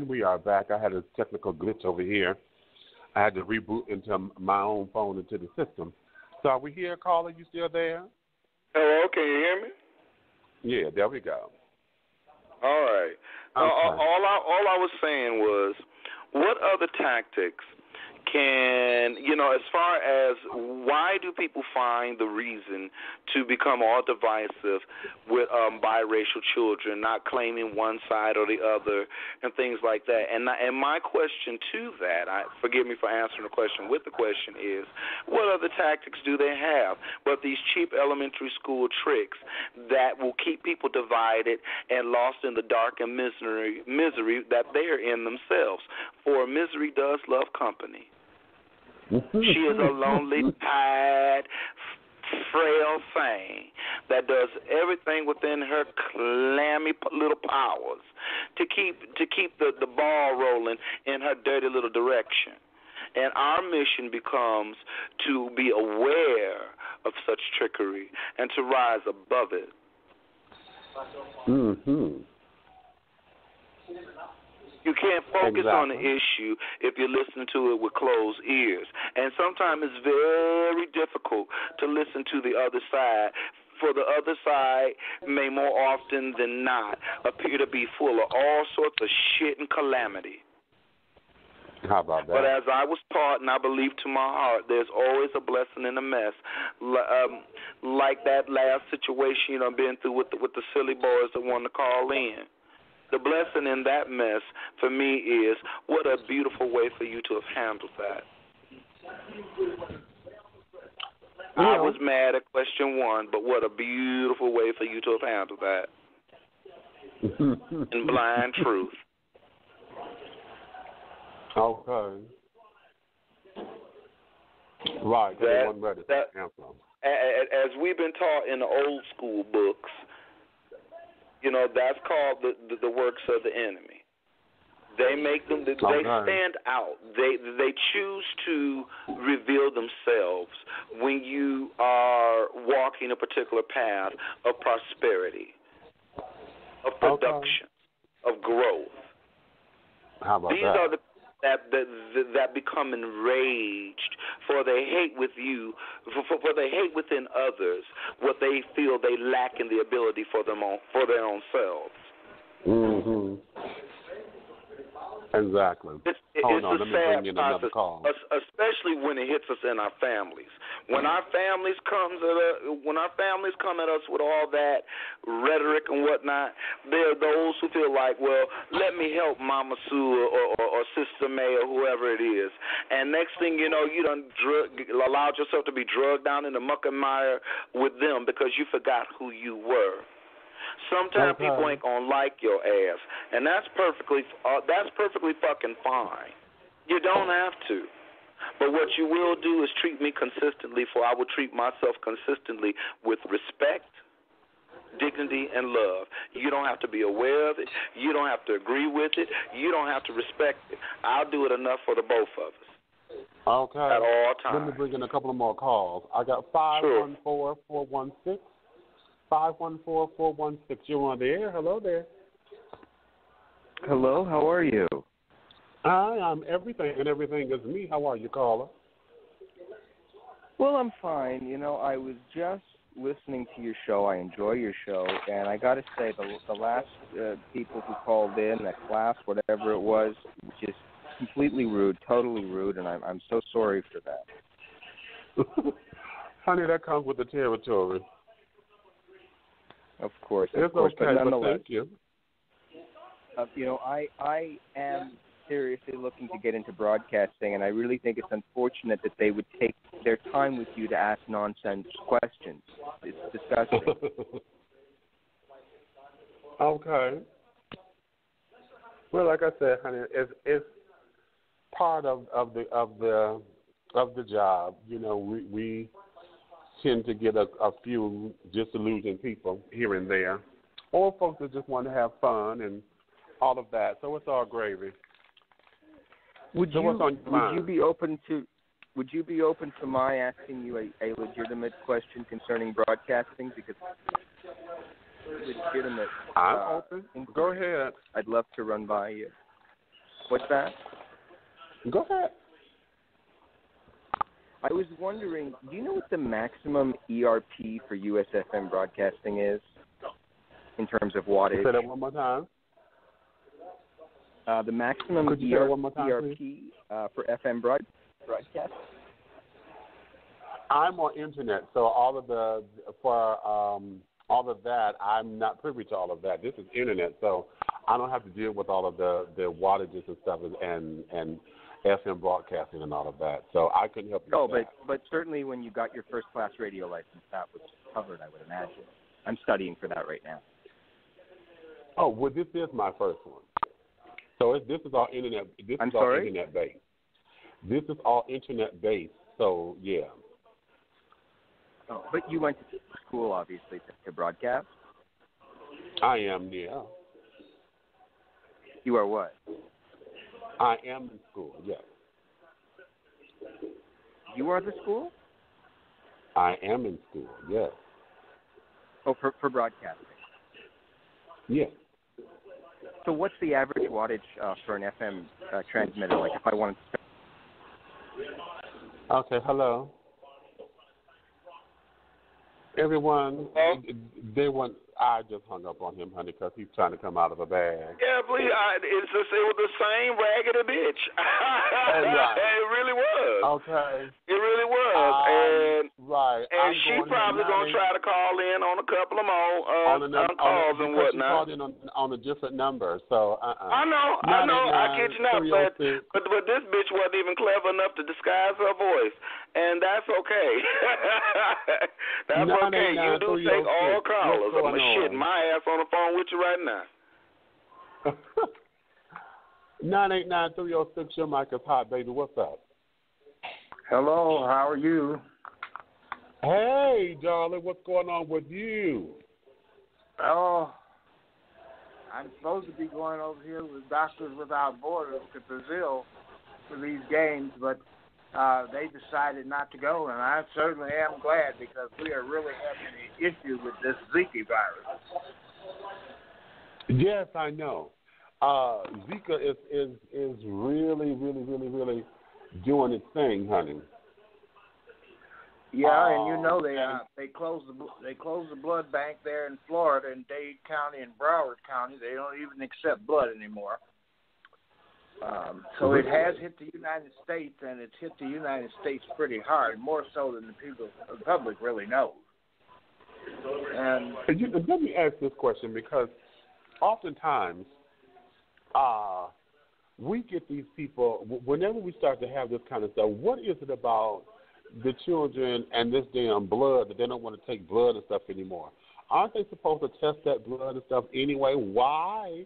Okay, we are back. I had a technical glitch over here. I had to reboot into my own phone into the system. So are we here, caller? You still there? Oh, Hello, can you hear me? Yeah, there we go. All right. Uh, now, all, all I all I was saying was, what other tactics can you know as far as why do people find the reason to become all divisive with um biracial children not claiming one side or the other and things like that? And and my question to that I forgive me for answering the question with the question is what other tactics do they have? But these cheap elementary school tricks that will keep people divided and lost in the dark and misery misery that they're in themselves. For misery does love company she is a lonely, tired, frail thing that does everything within her clammy little powers to keep to keep the the ball rolling in her dirty little direction. And our mission becomes to be aware of such trickery and to rise above it. Mm-hmm. You can't focus on the issue if you're listening to it with closed ears. And sometimes it's very difficult to listen to the other side. For the other side may more often than not appear to be full of all sorts of shit and calamity. How about that? But as I was taught, and I believe to my heart, there's always a blessing in a mess. Um, like that last situation you know I've been through with the, with the silly boys that wanted to call in. The blessing in that mess for me is what a beautiful way for you to have handled that. I was mad at question one, but what a beautiful way for you to have handled that in blind truth. Okay. Right. That- that- to answer 'em. a- a- as we've been taught in the old school books, you know, that's called the the, the works of the enemy. They make them. They Okay. stand out. They they choose to reveal themselves when you are walking a particular path of prosperity, of production, of growth. How about These that? are the that, that that become enraged for they hate with you for, for, for they hate within others what they feel they lack in the ability for them own, for their own selves. Mm-hmm. Exactly. It's, it- Hold it's on, a let me bring in another call. especially when it hits us in our families. When our families comes at us, when our families come at us with all that rhetoric and whatnot, there are those who feel like, well, let me help Mama Sue or, or, or Sister May or whoever it is. And next thing you know, you done drug, allowed yourself to be drugged down in the muck and mire with them because you forgot who you were. Sometimes Okay. people ain't gonna like your ass, and that's perfectly uh, that's perfectly fucking fine. You don't have to. But what you will do is treat me consistently, for I will treat myself consistently with respect, dignity, and love. You don't have to be aware of it. You don't have to agree with it. You don't have to respect it. I'll do it enough for the both of us. Okay. At all times. Let me bring in a couple of more calls. I got five one four four one six. Five one four four one six. You're on the air. Hello there. Hello, how are you? Hi, I'm everything, and everything is me. How are you, caller? Well, I'm fine. You know, I was just listening to your show. I enjoy your show, and I got to say, the the last uh, people who called in, that class, whatever it was, just completely rude, totally rude, and I'm I'm so sorry for that. Honey, that comes with the territory. Of course, of It's course, okay, but but nonetheless, thank you. uh, you know, I I am seriously looking to get into broadcasting, and I really think it's unfortunate that they would take their time with you to ask nonsense questions. It's disgusting. okay. Well, like I said, honey, it's it's part of of the of the of the job. You know, we we tend to get a, a few disillusioned people here and there, or folks that just want to have fun and all of that. So it's all gravy. Would So you what's on your would you be open to would you be open to my asking you a, a legitimate question concerning broadcasting? Because legitimate. I'm uh, open. inquiry. Go ahead. I'd love to run by you. What's that? Go ahead. I was wondering, do you know what the maximum ERP for USFM broadcasting is in terms of wattage? Say that one more time. Uh, the maximum Could you say that ER- time, ERP uh, for FM broad broadcast? I'm on internet, so all of the for um, all of that, I'm not privy to all of that. This is internet, so I don't have to deal with all of the the wattages and stuff and and FM broadcasting and all of that. So I couldn't help you. Oh, but but certainly when you got your first class radio license, that was covered. I would imagine. I'm studying for that right now. Oh, well, this is my first one. So this is all internet. This I'm is all sorry? internet based. This is all internet based. So yeah. Oh, but you went to school, obviously, to, to broadcast. I am, yeah. You are what? I am in school, yes. You are the school? I am in school, yes. Oh, for for broadcasting. Yes. So what's the average wattage uh, for an FM uh, transmitter? Like if I wanted to Okay, hello. Everyone, they want. I just hung up on him, honey, because he's trying to come out of a bag. Yeah, please. I, it's just, it was the same raggedy bitch. right. it really was. Okay. It really was. Um, and right. and I'm she going probably gonna try to call in on a couple of more uh, on another, calls on, and because she called in on, on a different number, so uh-uh. I know, I know, I kid you not, but 989, but but this bitch wasn't even clever enough to disguise her voice, and that's okay. that's okay. You do take all callers. I'm shit my ass on the phone with you right now. Nine eight nine three zero six. Your mic is hot, baby. What's up? Hello, how are you? Hey, darling. What's going on with you? Oh, I'm supposed to be going over here with Doctors Without Borders to Brazil for these games, but uh, they decided not to go, and I certainly am glad because we are really having an issue with this Zika virus. Yes, I know. Uh, Zika is is is really, really, really, really doing its thing, honey. Yeah, and you Oh, know they uh, they closed the they closed the blood bank there in Florida in Dade County and Broward County. They don't even accept blood anymore. Um, so it has hit the United States, and it's hit the United States pretty hard, more so than the people, the public really knows. And you, let me ask this question because oftentimes uh, we get these people, whenever we start to have this kind of stuff, what is it about the children and this damn blood that they don't want to take blood and stuff anymore? Aren't they supposed to test that blood and stuff anyway? Why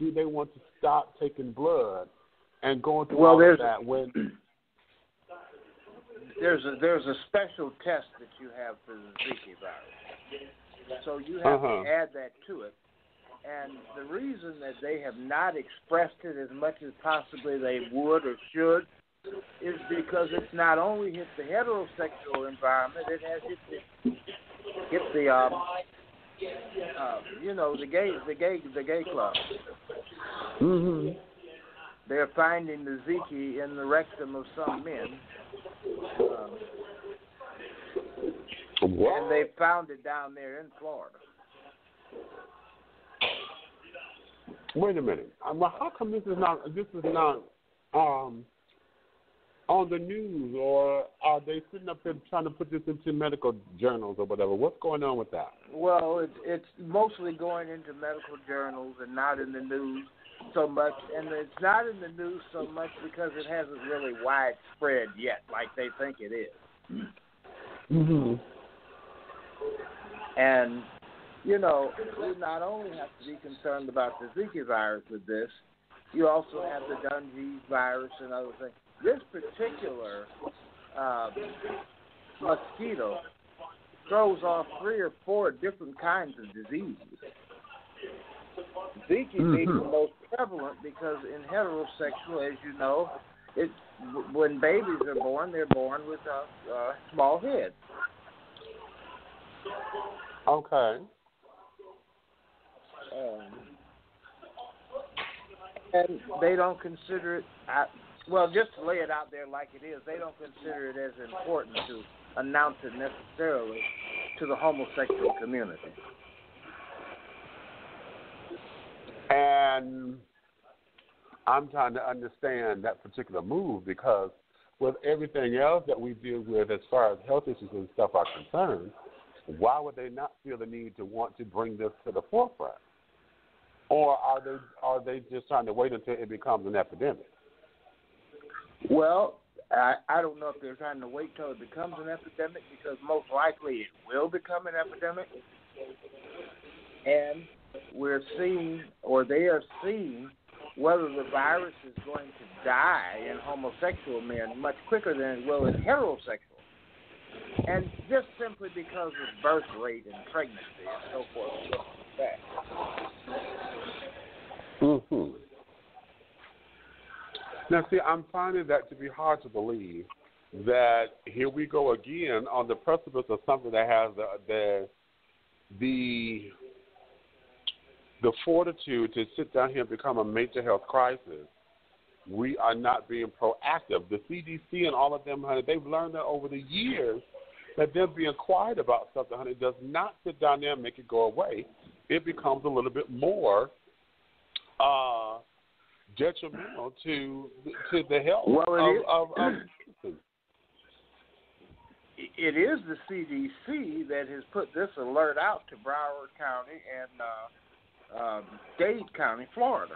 do they want to stop taking blood and going through Well, all there's- of that when there's a there's a special test that you have for the Zika virus. So you have Uh-huh. to add that to it. And the reason that they have not expressed it as much as possibly they would or should is because it's not only hit the heterosexual environment, it has hit the hit the um uh, you know the gay the gay the gay club. Mm-hmm. They're finding the Zika in the rectum of some men. Um, What? and they found it down there in Florida. Wait a minute. Um, well, how come this is not this is not um on the news, or are they sitting up there trying to put this into medical journals or whatever? What's going on with that? Well, it's it's mostly going into medical journals and not in the news so much, and it's not in the news so much because it hasn't really widespread yet, like they think it is. Mm-hmm. And you know, you not only have to be concerned about the Zika virus with this, you also have the Dungeness virus and other things. This particular um, mosquito throws off three or four different kinds of diseases. Zika being the most prevalent because in heterosexual, as you know, it when babies are born, they're born with a, a small head. Okay. Um, and they don't consider it. uh, Well, just to lay it out there like it is, they don't consider it as important to announce it necessarily to the homosexual community. And I'm trying to understand that particular move because with everything else that we deal with as far as health issues and stuff are concerned, why would they not feel the need to want to bring this to the forefront? Or are they are they just trying to wait until it becomes an epidemic? Well, I, I don't know if they're trying to wait till it becomes an epidemic because most likely it will become an epidemic. And we're seeing, or they are seeing, whether the virus is going to die in homosexual men much quicker than it will in heterosexual. And just simply because of birth rate and pregnancy and so forth. Mm-hmm. Now, see, I'm finding that to be hard to believe that here we go again on the precipice of something that has the the the, the fortitude to sit down here and become a major health crisis. We are not being proactive. The CDC and all of them, honey, they've learned that over the years that them being quiet about something, honey, does not sit down there and make it go away. It becomes a little bit more uh, detrimental to to the health Well, it is. of, of, of it is the CDC that has put this alert out to Broward County and uh, um, Dade County, Florida.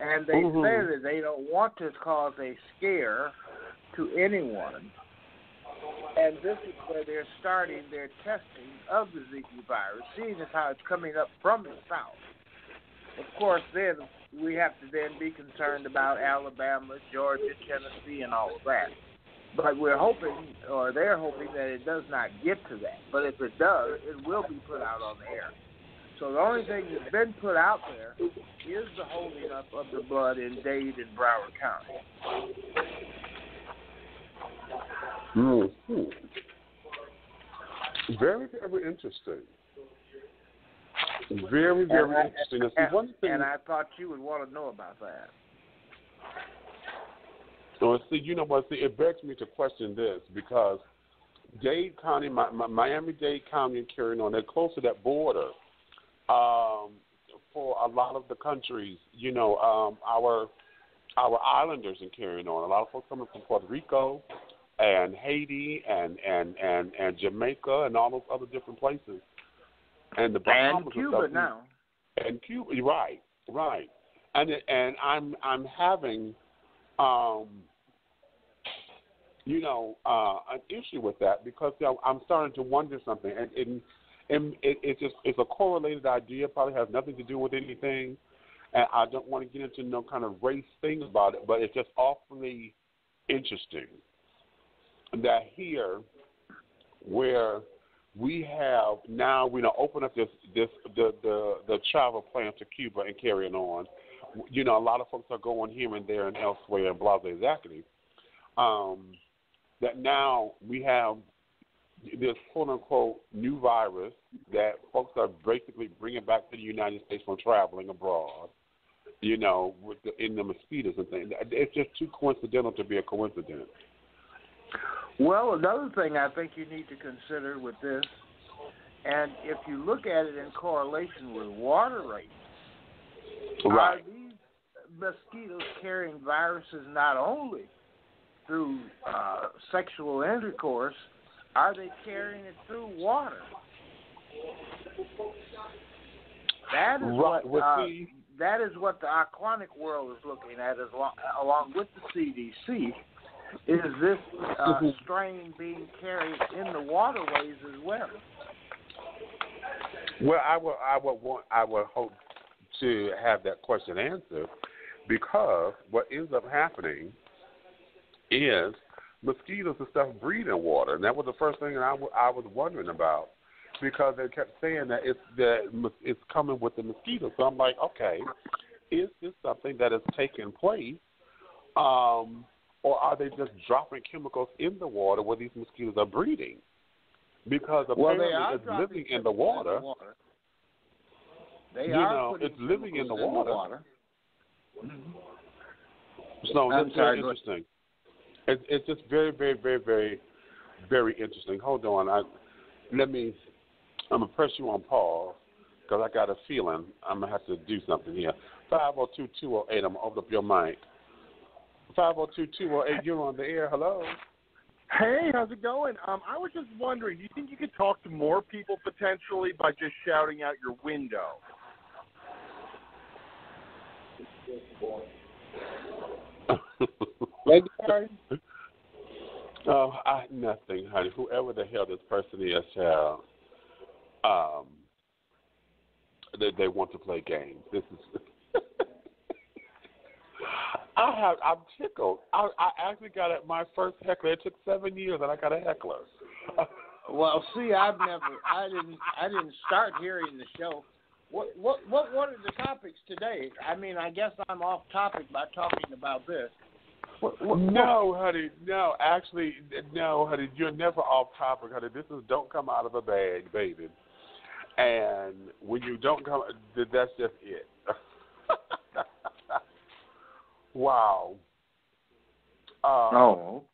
And they Mhm. say that they don't want to cause a scare to anyone. And this is where they're starting their testing of the Zika virus, seeing as how it's coming up from the south. Of course, then we have to then be concerned about Alabama, Georgia, Tennessee, and all of that. But we're hoping, or they're hoping, that it does not get to that. But if it does, it will be put out on the air. So the only thing that's been put out there is the holding up of the blood in Dade and Broward County. hmm Very, very interesting. Very, very and interesting. And and, one thing, and I thought you would want to know about that. So see, you know what? See, it begs me to question this because Dade County, my, my, Miami Dade County, and carrying on, they're close to that border. Um, for a lot of the countries, you know, um, our our islanders and carrying on. A lot of folks coming from Puerto Rico and Haiti and and and and Jamaica and all those other different places. And the Bahamas And Cuba stuff. now. And Cuba, you're right, right. And and I'm I'm having, um, you know, uh, an issue with that because you know, I'm starting to wonder something, and and, and it, it just it's a correlated idea. Probably has nothing to do with anything, and I don't want to get into no kind of race thing about it, but it's just awfully interesting that here, where we have now we know open up this this the the the travel plans to Cuba and carrying on. You know, a lot of folks are going here and there and elsewhere and blah blah exactly. Um, that now we have this quote unquote new virus that folks are basically bringing back to the United States from traveling abroad. You know, with the, in the mosquitoes and things. It's just too coincidental to be a coincidence. Well, another thing I think you need to consider with this, and if you look at it in correlation with water rates, are these mosquitoes carrying viruses not only through uh, sexual intercourse, are they carrying it through water? That is Right. what uh, that is what the aquatic world is looking at, as lo- along with the CDC. Is this uh, Mhm. strain being carried in the waterways as well? Well, I would I would want I would hope to have that question answered because what ends up happening is mosquitoes and stuff breed in water, and that was the first thing that I, w- I was wondering about because they kept saying that it's that it's coming with the mosquitoes. So I'm like, okay, is this something that is taking place, um, or are they just dropping chemicals in the water where these mosquitoes are breeding? Because Well, apparently they are it's living in the water. in the water. They You are know, it's living in the chemicals water. Mm-hmm. So I'm that's sorry, very interesting. It's it's just very, very, very, very, very interesting. Hold on, I let me. I'm gonna press you on pause because I got a feeling I'm gonna have to do something here. Five zero two two zero eight. I'm gonna open up your mic. Five zero two two zero eight. You're on the air. Hello. Hey, how's it going? Um, I was just wondering, do you think you could talk to more people potentially by just shouting out your window? Oh, I nothing, honey. Whoever the hell this person is, child, um, they they want to play games. This is. I have. I'm tickled. I I actually got it. My first heckler. It took seven years, and I got a heckler. Well, see, I've never, I didn't, I didn't start hearing the show. What, what, what, what are the topics today? I mean, I guess I'm off topic by talking about this. What, what, no, honey. No, actually, no, honey. You're never off topic, honey. This is don't come out of a bag, baby. And when you don't come, that's just it. wow. Um, Oh.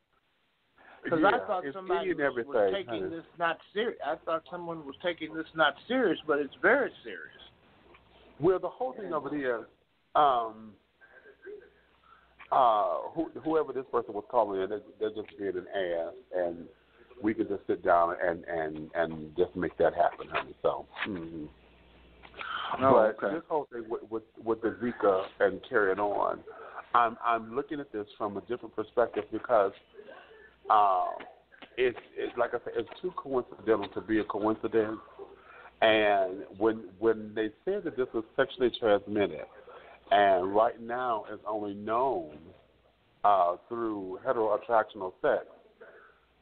Because yeah, I thought somebody was, was taking this not serious. I thought someone was taking this not serious, but it's very serious. Well, the whole thing of it is, um, uh, who, whoever this person was calling in, they're, they're just being an ass, and we could just sit down and and and just make that happen, honey. So. Mm-hmm. Oh, but okay. this whole thing with, with with the Zika and carrying on, I'm I'm looking at this from a different perspective because um, it's it's like I said, it's too coincidental to be a coincidence. And when when they said that this was sexually transmitted, and right now it's only known uh, through heteroattractional sex,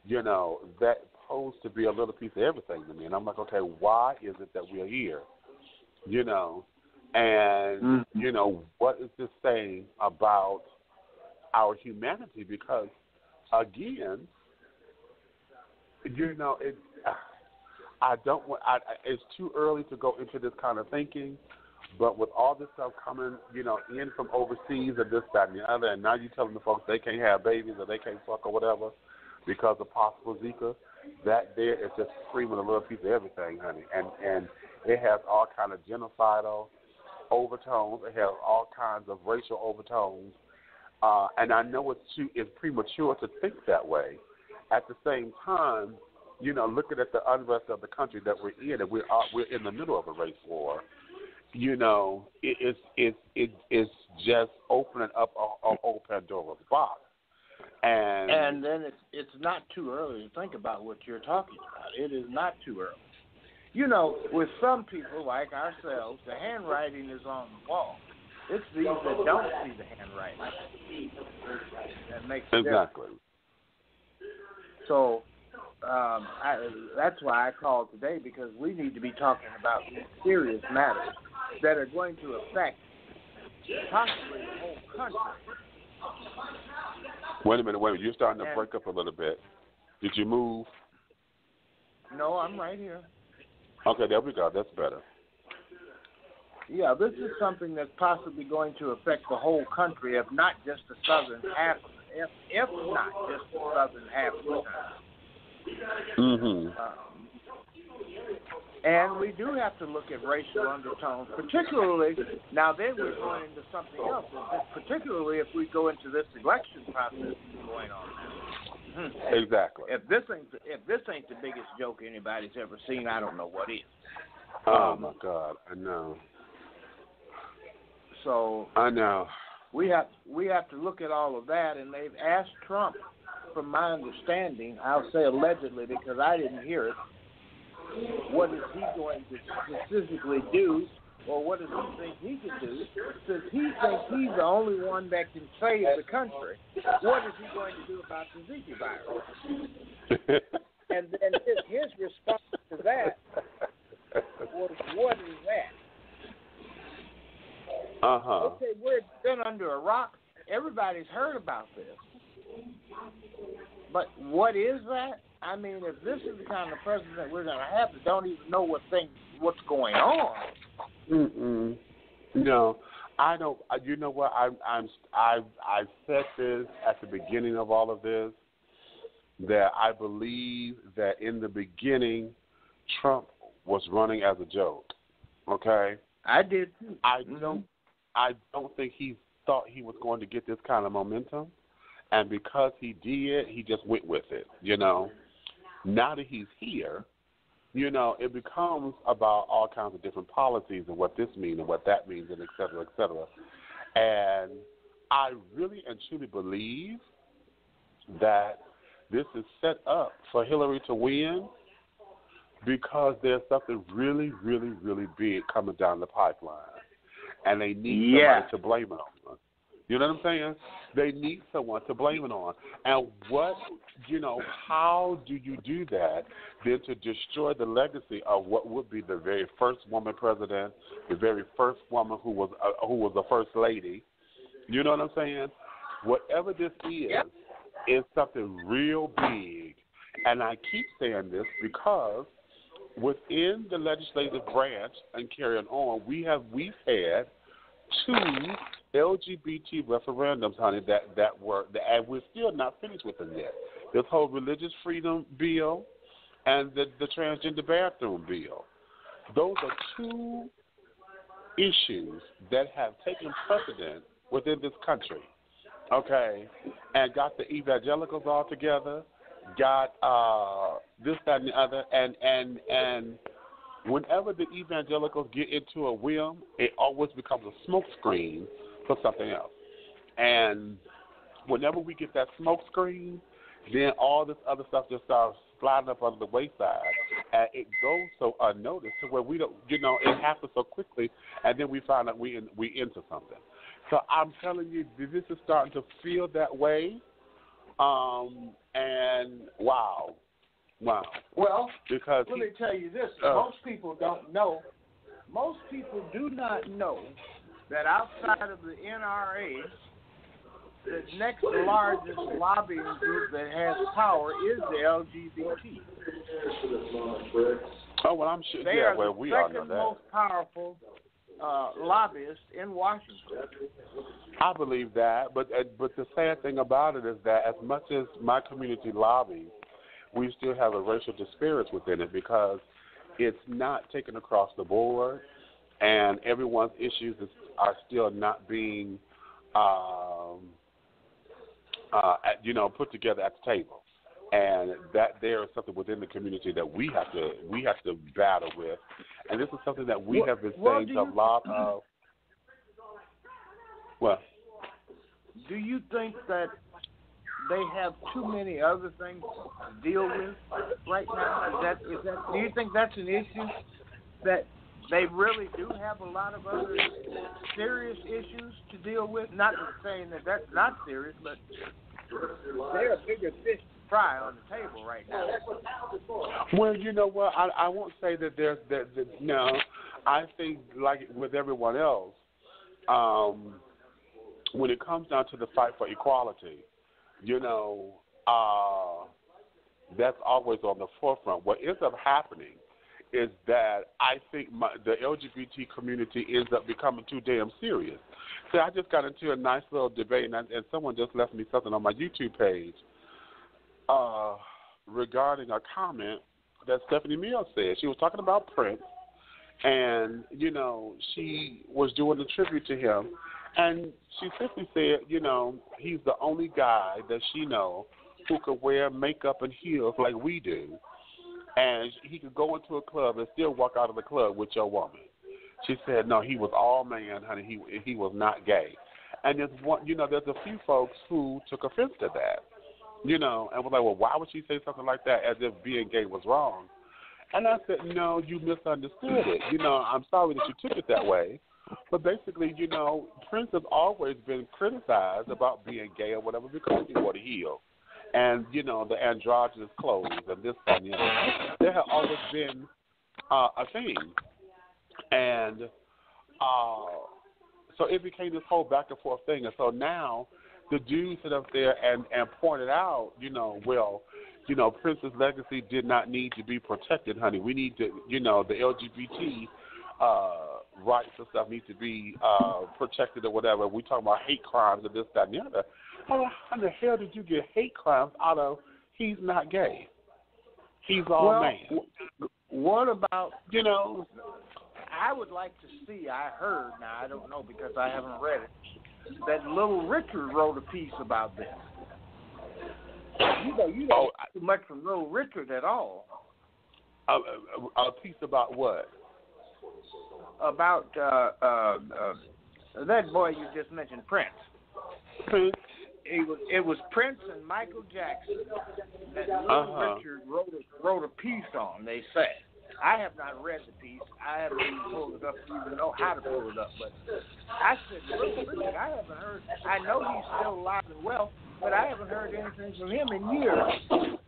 you know that posed to be a little piece of everything to me. And I'm like, okay, why is it that we're here? You know, and mm-hmm. you know what is this saying about our humanity? Because again, you know, it. I don't want. I, I- it's too early to go into this kind of thinking, but with all this stuff coming, you know, in from overseas and this, that, and the other, and now you're telling the folks they can't have babies or they can't fuck or whatever because of possible Zika. That there is just screaming a little piece of everything, honey, and and it has all kind of genocidal overtones. It has all kinds of racial overtones, uh, and I know it's too it's premature to think that way. At the same time, you know, looking at the unrest of the country that we're in, and we're uh, we're in the middle of a race war. You know, it, it's it's it, it's just opening up a, a whole Pandora's box. And, And then it's it's not too early to think about what you're talking about. It is not too early. You know, with some people like ourselves, the handwriting is on the wall. It's these that don't see the handwriting that makes exactly. So um, I, that's why I called today because we need to be talking about serious matters that are going to affect possibly the whole country. Wait a minute, wait a minute. You're starting to break up a little bit. Did you move? No, I'm right here. Okay, there we go. That's better. Yeah, this is something that's possibly going to affect the whole country, if not just the southern half, if if not just the southern half of the country. Mm-hmm. Um, and we do have to look at racial undertones, particularly now. Then we're going into something else, particularly if we go into this election process going on now. Hmm. Exactly. If this ain't if this ain't the biggest joke anybody's ever seen, I don't know what is. Oh Um, my God, I know. So I know. we have we have to look at all of that, and they've asked Trump, from my understanding, I'll say allegedly because I didn't hear it. What is he going to specifically do, or what does he think he can do? Since he thinks he's the only one that can save the country, what is he going to do about the Zika virus? And then his, his response to that was, "What is that?" Uh huh. Okay, we're been under a rock. Everybody's heard about this. But what is that? I mean, if this is the kind of president we're going to have that don't even know what thing, what's going on. Mm-mm. No, I don't. uh, You know what? I'm. I'm. I. I said this at the beginning of all of this that I believe that in the beginning, Trump was running as a joke. Okay. I did too. I don't. I don't think he thought he was going to get this kind of momentum. and because he did, he just went with it. You know, now that he's here, you know, it becomes about all kinds of different policies and what this means and what that means and et cetera, et cetera. And I really and truly believe that this is set up for Hillary to win because there's something really, really, really big coming down the pipeline. And they need Yeah. somebody to blame it on. You know what I'm saying? They need someone to blame it on. And what, you know, how do you do that than to destroy the legacy of what would be the very first woman president, the very first woman who was uh, who was the first lady? You know what I'm saying? Whatever this is, is something real big. And I keep saying this because within the legislative branch and carrying on, we have we've had two LGBT referendums, honey, that that were and we're still not finished with them yet. This whole religious freedom bill and the the transgender bathroom bill. Those are two issues that have taken precedent within this country. Okay, and got the evangelicals all together, got uh, this, that, and the other, and and and whenever the evangelicals get into a whim, it always becomes a smokescreen for something else. And whenever we get that smokescreen, then all this other stuff just starts sliding up under the wayside, and it goes so unnoticed to where we don't, you know, it happens so quickly, and then we find out we in, we into something. So I'm telling you, this is starting to feel that way, um, and wow, wow. Well, because let he- me tell you this: Uh. most people don't know. Most people do not know that outside of the NRA, the next largest lobbying group that has power is the LGBT. Oh well, I'm sure. They yeah, are well, the we second most powerful uh, lobbyist in Washington. I believe that, but uh, but the sad thing about it is that as much as my community lobbies, we still have a racial disparity within it because it's not taken across the board, and everyone's issues is, are still not being, um, uh, at, you know, put together at the table, and that there is something within the community that we have to we have to battle with, and this is something that we What- have been saying to a lot of. Well, Do you think that they have too many other things to deal with right now? Is that is that? Do you think that's an issue that they really do have a lot of other serious issues to deal with? Not saying that that's not serious, but they're a bigger fish fry on the table right now. Well, you know what? I I won't say that there's that, that no. I think like with everyone else, um, when it comes down to the fight for equality, you know, uh, that's always on the forefront. What ends up happening is that I think my, the LGBT community ends up becoming too damn serious. So I just got into a nice little debate, and, I, and someone just left me something on my YouTube page uh, regarding a comment that Stephanie Mills said. She was talking about Prince, and you know she was doing a tribute to him, and she simply said, you know, he's the only guy that she know who could wear makeup and heels like we do, and he could go into a club and still walk out of the club with your woman. She said, no, he was all man, honey. He he was not gay. And there's one, you know, there's a few folks who took offense to that, you know, and was like, well, why would she say something like that as if being gay was wrong? And I said, no, you misunderstood it. You know, I'm sorry that you took it that way. But basically, you know, Prince has always been criticized about being gay or whatever because he wore the heel. And, you know, the androgynous clothes and this and the other. There have always been uh, a thing. And uh, so it became this whole back and forth thing. And so now the dude sit up there and, and pointed out, you know, well, you know, Prince's legacy did not need to be protected, honey. We need to, you know, the LGBT uh, rights and stuff need to be uh, protected or whatever. We talk about hate crimes and this, that, and the other. How, how the hell did you get hate crimes out of he's not gay? He's all well, man. w- What about you know? I would like to see. I heard now. I don't know because I haven't read it. That Little Richard wrote a piece about this. You know, you don't too much from Little Richard at all. A, a, a piece about what? About uh, uh, uh, that boy you just mentioned, Prince. Prince. It was it was Prince and Michael Jackson that Uh-huh. Richard wrote a, wrote a piece on. They say. I have not read the piece. I haven't even pulled it up to even know how to pull it up. But I said, Richard, I haven't heard. I know he's still alive and well, but I haven't heard anything from him in years.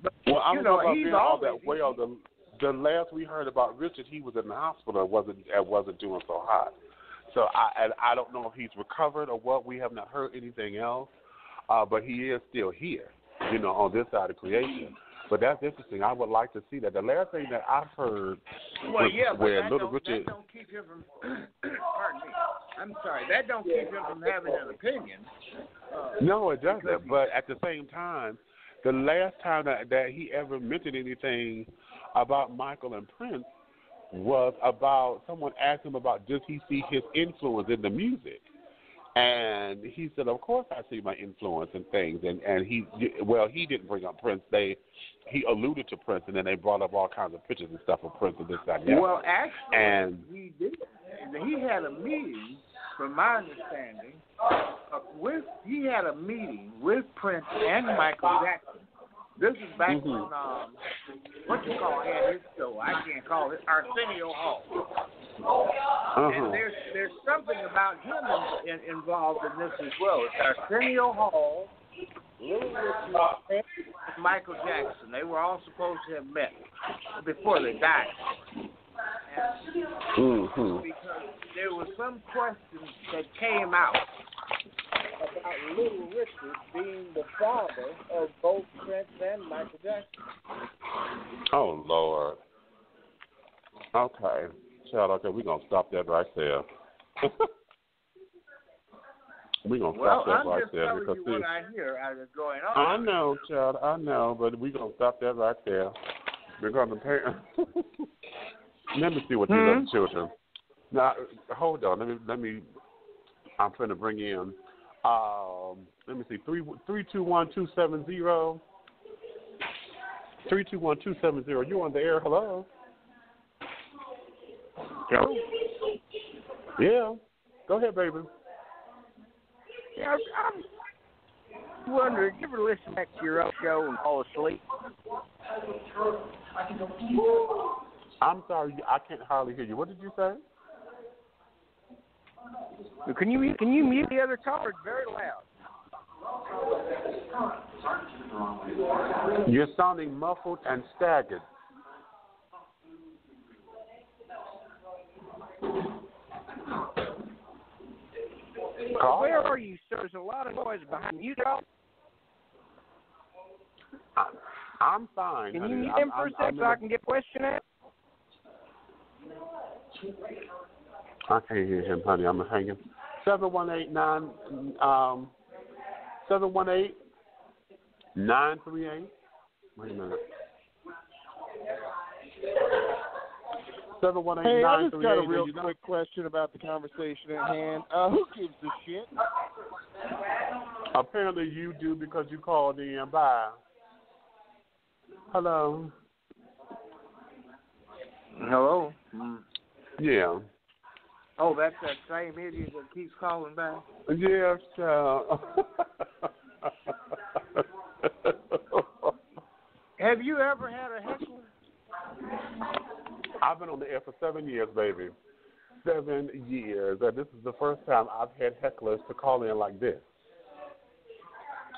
But Well, I you don't know, know about being all that well. The the last we heard about Richard, he was in the hospital. and wasn't and wasn't doing so hot. So I and I don't know if he's recovered or what. We have not heard anything else. Uh, but he is still here, you know, on this side of creation. But that's interesting. I would like to see that. The last thing that I've heard Well, was yeah, but where that Little don't, Richard. that don't keep him from. pardon me. I'm sorry. That don't keep him from having an opinion. Uh, No, it doesn't. But at the same time, the last time that, that he ever mentioned anything about Michael and Prince was about someone asked him about does he see his influence in the music, and he said, "Of course I see my influence in things." And and he well he didn't bring up Prince. They he alluded to Prince, and then they brought up all kinds of pictures and stuff of Prince and this that and. Well, actually, and he did. He had a meeting, from my understanding, uh, with he had a meeting with Prince and Michael Jackson. This is back Mhm. when um, what you call had his show. I can't call it Arsenio Hall. Uh-huh. And there's there's something about him in, in, involved in this as well. It's Arsenio Hall, Little Richard, and Michael Jackson. They were all supposed to have met before they died. Mhm. Because there was some questions that came out about Little Richard being the father of both Prince and Michael Jackson. Oh Lord. Okay, child. Okay, we're gonna stop that right there. we're gonna Well, stop that I'm right just there telling because you see, what I hear out of going on. I know, child. I know, but we're gonna stop that right there because the parents. let me see what these Hmm? other children. Now, hold on. Let me let me. I'm trying to bring in. Um, let me see. Three three two one two seven zero. Three two one two seven zero. You on the air? Hello. Hello. Yeah. Go ahead, baby. Yeah, I'm, wondering, you ever listen back to your own show and fall asleep? I'm sorry, I can't hardly hear you. What did you say? Can you can you mute the other caller? Very loud. You're sounding muffled and staggered. Call Where are you, sir? There's a lot of noise behind you, dog. I'm fine. Can you mute I'm- him for a I'm- sec I'm so I can get question at? A- I can't hear him, honey. I'm hanging. Seven one eight nine um seven one eight nine three eight. Wait a minute. Seven one eight Hey, I just three got a real quick question about the conversation at hand. Uh, who gives a shit? Apparently you do because you called in. Bye. Hello. Hello. Mm. Yeah. Oh, that's that same idiot that keeps calling back. Yes, child. Have you ever had a heckler? I've been on the air for seven years, baby. Seven years. And this is the first time I've had hecklers to call in like this.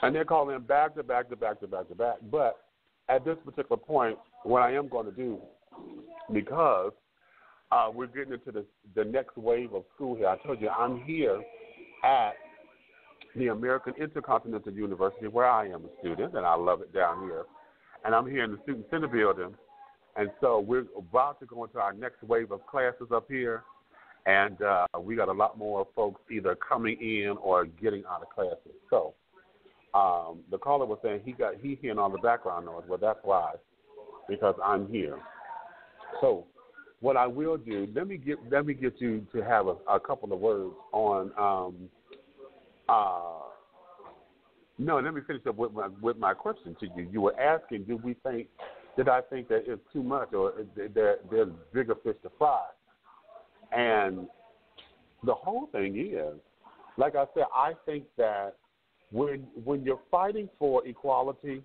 And they're calling back to back to back to back to back. But at this particular point, what I am going to do, because uh, we're getting into the, the next wave of school here, I told you I'm here at the American Intercontinental University where I am a student, and I love it down here. And I'm here in the Student Center building. And so we're about to go into our next wave of classes up here. And uh, we got a lot more folks either coming in or getting out of classes. So um, the caller was saying he got he hearing all the background noise. Well, that's why, because I'm here. So what I will do, let me get let me get you to have a, a couple of words on um, uh, No, let me finish up with my with my question to you. You were asking, did we think, did I think that it's too much, or there there's bigger fish to fry? And the whole thing is, like I said, I think that when when you're fighting for equality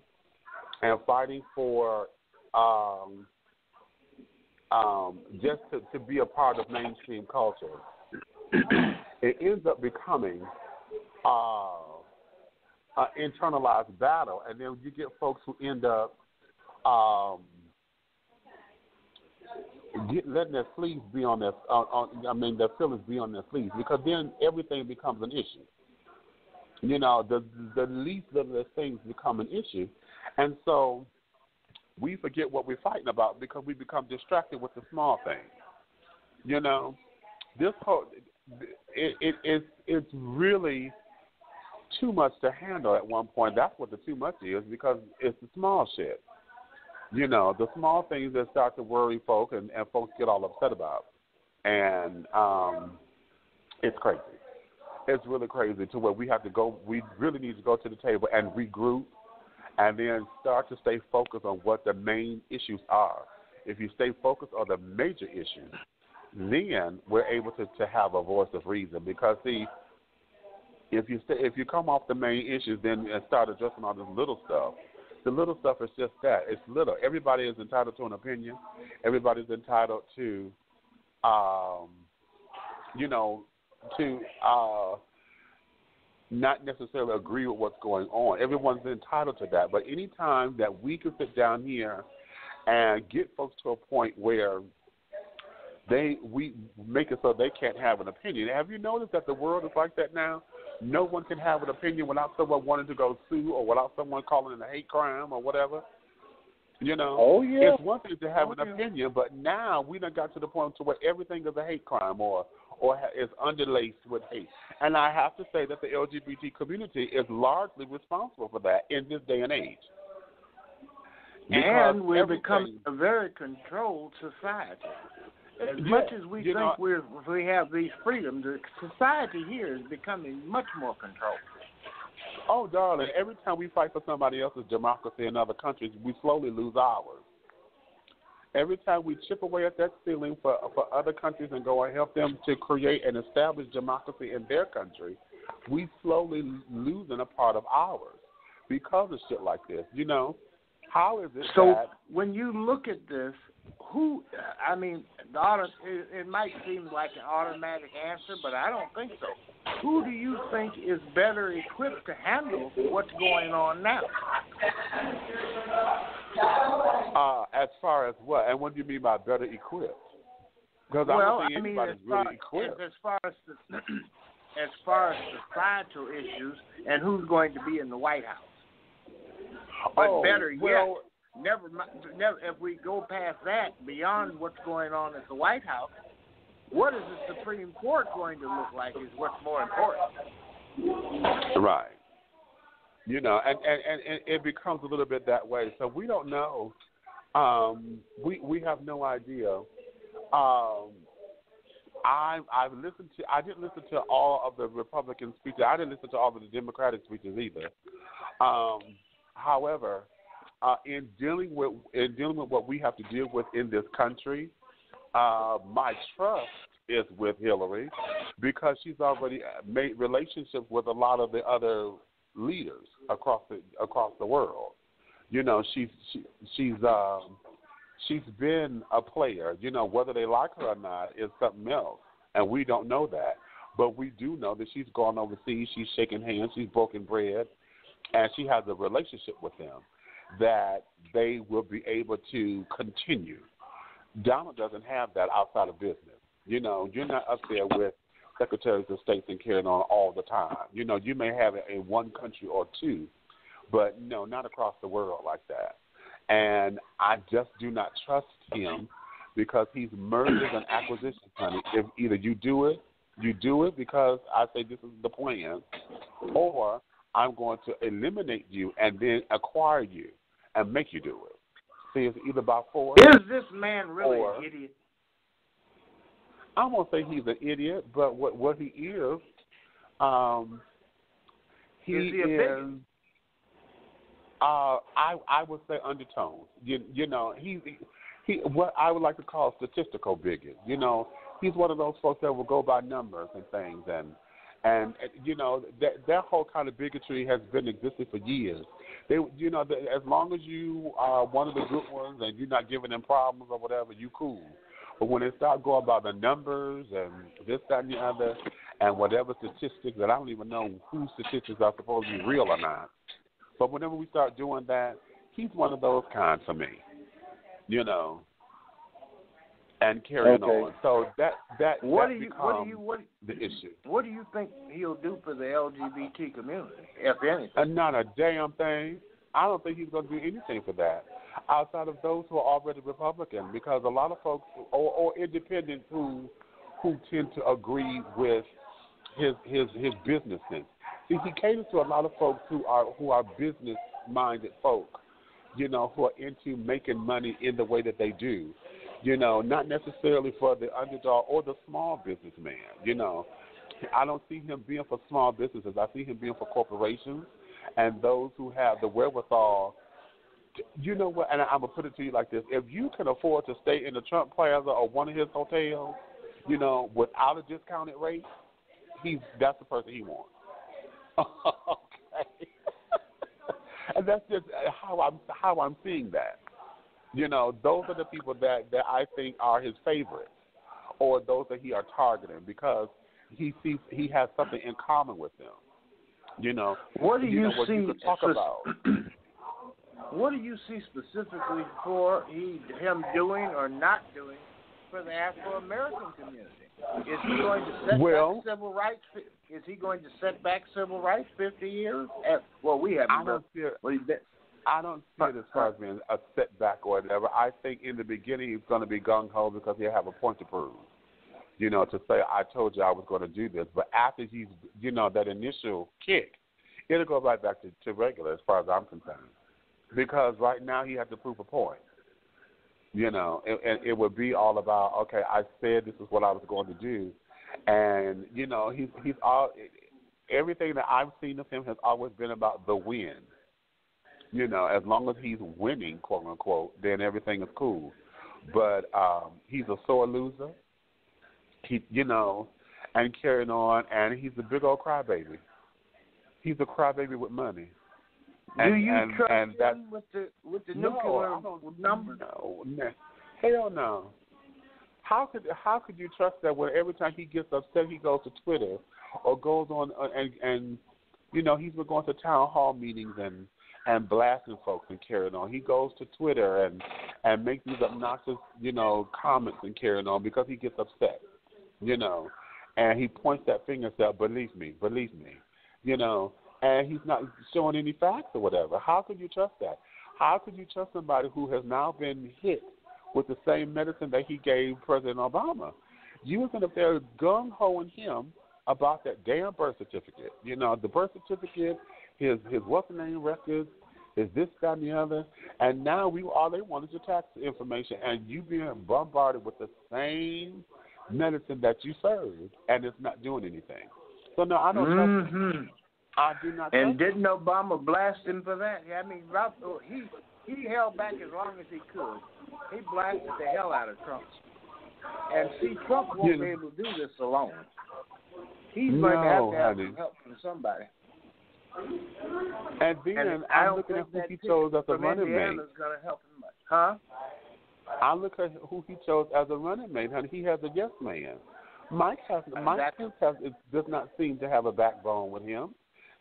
and fighting for um, um, just to, to be a part of mainstream culture, it ends up becoming uh, an internalized battle, and then you get folks who end up um, get, letting their sleeves be on their, on, on, I mean, their feelings be on their sleeves, because then everything becomes an issue. You know, the the least of the things become an issue, and so we forget what we're fighting about because we become distracted with the small things. You know, this whole it, it it's it's really too much to handle at one point. That's what the too much is because it's the small shit. You know, the small things that start to worry folk and, and folks get all upset about. And um it's crazy. It's really crazy to where we have to go we really need to go to the table and regroup and then start to stay focused on what the main issues are. If you stay focused on the major issues, then we're able to, to have a voice of reason. Because see, if you stay, if you come off the main issues, then and start addressing all this little stuff, the little stuff is just that. It's little. Everybody is entitled to an opinion. Everybody's entitled to, um, you know, to uh, not necessarily agree with what's going on. Everyone's entitled to that. But anytime that we can sit down here and get folks to a point where they we make it so they can't have an opinion. Have you noticed that the world is like that now? No one can have an opinion without someone wanting to go sue or without someone calling it a hate crime or whatever. You know, Oh, yeah. it's one thing to have Oh, an yeah. opinion, but now we done got to the point to where everything is a hate crime or or is underlaced with hate. And I have to say that the LGBT community is largely responsible for that in this day and age. Because and we're becoming a very controlled society. As Yeah, much as we think know- we're we have these freedoms, the society here is becoming much more controlled. Oh, darling, every time we fight for somebody else's democracy in other countries, we slowly lose ours. Every time we chip away at that ceiling for for other countries and go and help them to create and establish democracy in their country, we slowly losing a part of ours because of shit like this. You know, how is it So that when you look at this, who I mean, the auto, it, it might seem like an automatic answer, but I don't think so. Who do you think is better equipped to handle what's going on now? Uh, as far as what? And what do you mean by better equipped? Because I well, don't think I mean, anybody's as far, really equipped. as far as the, as far as societal issues and who's going to be in the White House. But Oh, better yet, well- never, mi- never if we go past that, beyond what's going on at the White House, what is the Supreme Court going to look like is what's more important. Right. You know, and, and, and, it becomes a little bit that way. So we don't know. Um, we we have no idea. Um, I I've listened to I didn't listen to all of the Republican speeches. I didn't listen to all of the Democratic speeches either. Um, however, uh, in dealing with in dealing with what we have to deal with in this country, uh, my trust is with Hillary because she's already made relationships with a lot of the other leaders across the across the world. You know, she's she, she's um, she's been a player. You know, whether they like her or not is something else, and we don't know that. But we do know that she's gone overseas. She's shaking hands. She's broken bread, and she has a relationship with them that they will be able to continue. Donald doesn't have that outside of business. You know, you're not up there with secretaries of state and carrying on all the time. You know, you may have it in one country or two, but no, not across the world like that. And I just do not trust him because he's mergers and acquisitions, honey. If either you do it, you do it because I say this is the plan, or I'm going to eliminate you and then acquire you and make you do it. See, it's either by force. Is this man really or, an idiot? I won't say he's an idiot, but what what he is, um, he Is he is. Uh, I I would say undertones. You you know he he what I would like to call statistical bigot. You know he's one of those folks that will go by numbers and things and and you know that that whole kind of bigotry has been existing for years. They you know as long as you are one of the good ones and you're not giving them problems or whatever, you cool. But when they start going about the numbers and this, that, and the other, and whatever statistics that I don't even know whose statistics are supposed to be real or not. But whenever we start doing that, he's one of those kinds for me. You know. And carrying Okay. on. So that that What that do you what do you what the issue. what do you think he'll do for the LGBT community, if anything? And not a damn thing. I don't think he's going to do anything for that outside of those who are already Republican, because a lot of folks or, or independents who who tend to agree with his his his business sense. See, he caters to a lot of folks who are who are business minded folk, you know, who are into making money in the way that they do. You know, not necessarily for the underdog or the small businessman. You know, I don't see him being for small businesses. I see him being for corporations and those who have the wherewithal. To- You know what? And I'm gonna put it to you like this: If you can afford to stay in the Trump Plaza or one of his hotels, you know, without a discounted rate, he's that's the person he wants. okay, and that's just how I'm how I'm seeing that. You know, those are the people that that I think are his favorites, or those that he are targeting because he sees he has something in common with them. You know, What do you, know, what see? you could talk about? what do you see specifically for he him doing or not doing for the Afro American community? Is he going to set Well- back civil rights? Is he going to set back civil rights fifty years? Well, we have. I don't see it. I don't see it as far as being a setback or whatever. I think in the beginning he's going to be gung ho because he'll have a point to prove. You know, to say I told you I was going to do this, but after he's, you know, that initial kick, it'll go right back to, to regular as far as I'm concerned. Because right now he has to prove a point. You know, and, it would be all about okay, I said this is what I was going to do, and you know he's he's all everything that I've seen of him has always been about the win you know, as long as he's winning, quote unquote, then everything is cool. But um he's a sore loser. He you know, and carrying on and he's a big old crybaby. He's a crybaby with money. And, do you and, trust and that, him with the with the No, nuclear I don't- numbers? No, no. Hell no. How could how could you trust that when every time he gets upset he goes to Twitter or goes on uh, and and you know he's been going to town hall meetings and and blasting folks and carrying on. He goes to Twitter and and makes these obnoxious you know comments and carrying on because he gets upset, you know, and he points that finger and says, "Believe me, believe me," you know, and he's not showing any facts or whatever. How could you trust that? How could you trust somebody who has now been hit with the same medicine that he gave President Obama? You was up there gung hoing him about that damn birth certificate. You know, the birth certificate, his his what's the name records, his this, that, and the other. And now we all they want is your tax information and you being bombarded with the same medicine that you served and it's not doing anything. So no, I don't trust him. Mm-hmm. I do not And didn't Obama blast him for that? I mean, Rob, oh, he he held back as long as he could. He blasted the hell out of Trump. And see, Trump won't Yeah. be able to do this alone. He's No, going to have to have some help from somebody. And then And I I'm don't looking at who he chose as a from running mate. Indiana's going to help him much, huh? I look at who he chose as a running mate, honey. He has a yes man. Mike has uh, Mike Exactly. Pence has it does not seem to have a backbone with him.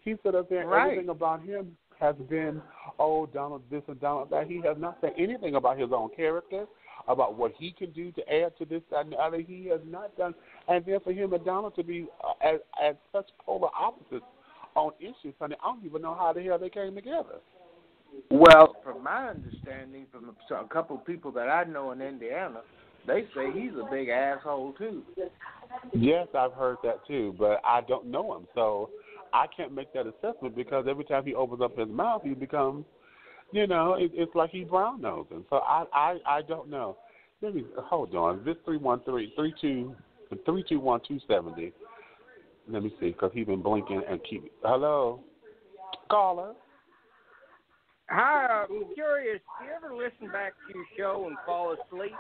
He said up there Right. everything about him has been oh Donald this and Donald that. He has not said anything about his own character, about what he can do to add to this that, and the other. He has not done. And then for him and Donald to be uh, as as such polar opposites on issues, honey, I don't even know how the hell they came together. Well, from my understanding, from a, a couple of people that I know in Indiana, they say he's a big asshole too. Yes, I've heard that too, but I don't know him, so I can't make that assessment because every time he opens up his mouth, he becomes, you know, it, it's like he brown nosing. So I, I, I don't know. Let me hold on. This three one three three two three two one two seventy. Let me see, because he's been blinking and keep. Hello, caller. Hi, I'm curious. Do you ever listen back to your show and fall asleep?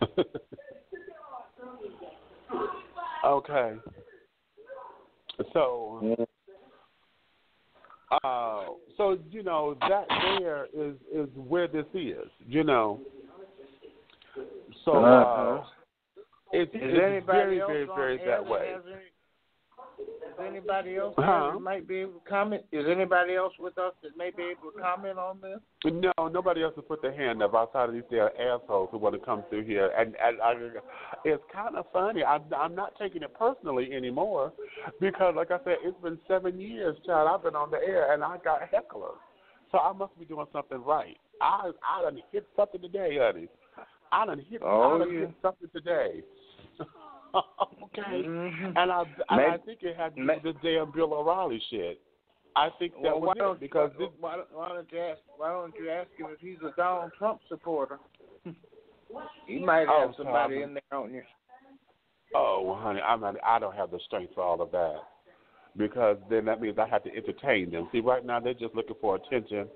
Okay. So, uh, so you know that there is is where this is. You know. So uh, Uh-huh. it's, Is it's anybody very, else very, on very that way. Has any- Is anybody else Huh? that might be able to comment? Is anybody else with us that may be able to comment on this? No, nobody else has put their hand up outside of these there assholes who want to come through here, and and I, it's kind of funny. I'm I'm not taking it personally anymore because, like I said, it's been seven years, child. I've been on the air, and I got hecklers, so I must be doing something right. I I done hit something today, honey. I done hit Oh, I done yeah. hit something today. okay, Mhm. and I and I think it had to do with this damn Bill O'Reilly shit. I think that Well, was why don't because why, this why, why don't you ask why don't you ask him if he's a Donald Trump supporter? he might have Oh, somebody Tom. in there on you. Oh, honey, I'm not, I don't have the strength for all of that because then that means I have to entertain them. See, right now they're just looking for attention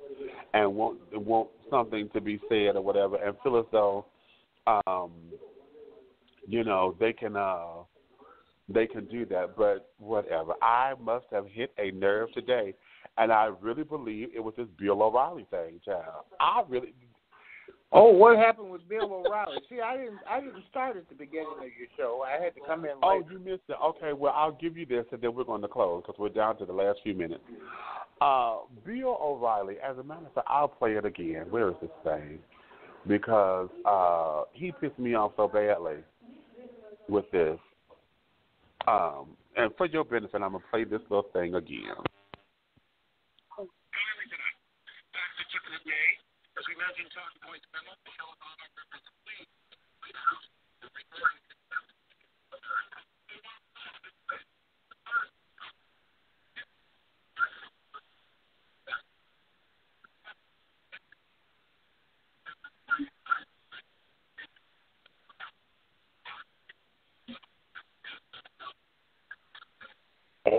and want want something to be said or whatever, and feel as though, um, you know, they can uh they can do that. But whatever, I must have hit a nerve today, and I really believe it was this Bill O'Reilly thing, child. I really. Oh, what happened with Bill O'Reilly? See, I didn't I didn't start at the beginning of your show. I had to come in Oh, you missed it. Okay, well, I'll give you this, and then we're going to close because we're down to the last few minutes. Uh, Bill O'Reilly, as a matter of fact, I'll play it again. Where is this thing? Because uh, he pissed me off so badly with this. Um, and for your benefit, I'm to play this little thing again.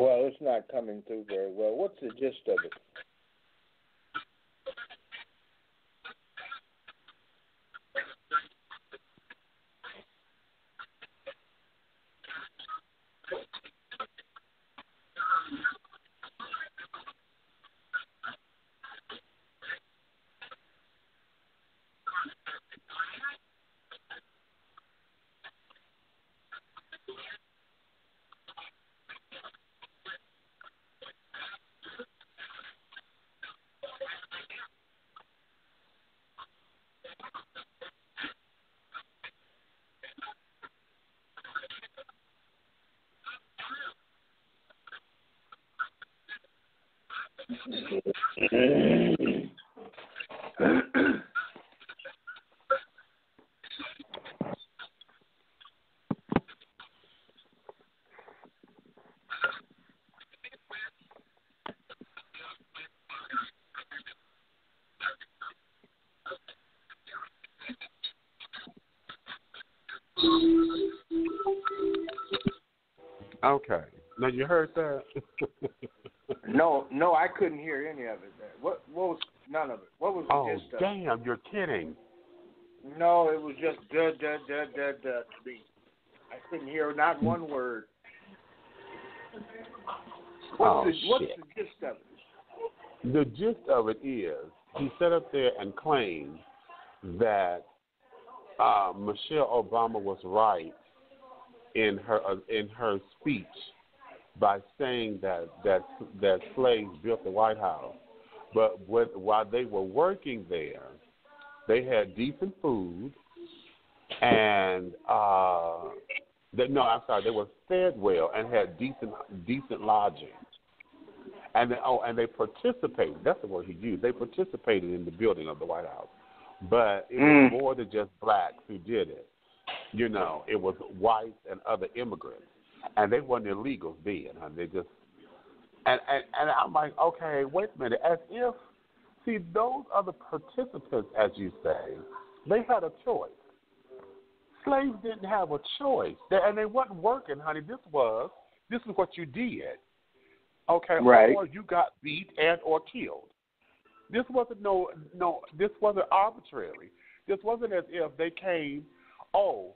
Well, it's not coming through very well. What's the gist of it? Now, you heard that? No, no, I couldn't hear any of it. What? What was none of it? What was the oh, gist of it? damn, you're kidding. No, it was just da da da da da to me. I couldn't hear not one word. What's Oh, the What's shit. the gist of it? The gist of it is he sat up there and claimed that uh, Michelle Obama was right in her uh, in her speech by saying that that that slaves built the White House, but what, while they were working there, they had decent food and uh, they, no, I'm sorry, they were fed well and had decent decent lodging. And they, oh, and they participated. That's the word he used. They participated in the building of the White House, but it was Mm. more than just blacks who did it. You know, it was whites and other immigrants, and they weren't illegals then. Huh? They just and, and and I'm like, okay, wait a minute. As if see those are the participants, as you say, they had a choice. Slaves didn't have a choice, they, and they wasn't working, honey. This was this is what you did. okay, Right. or you got beat and or killed. This wasn't no no. This wasn't arbitrary. This wasn't as if they came, oh,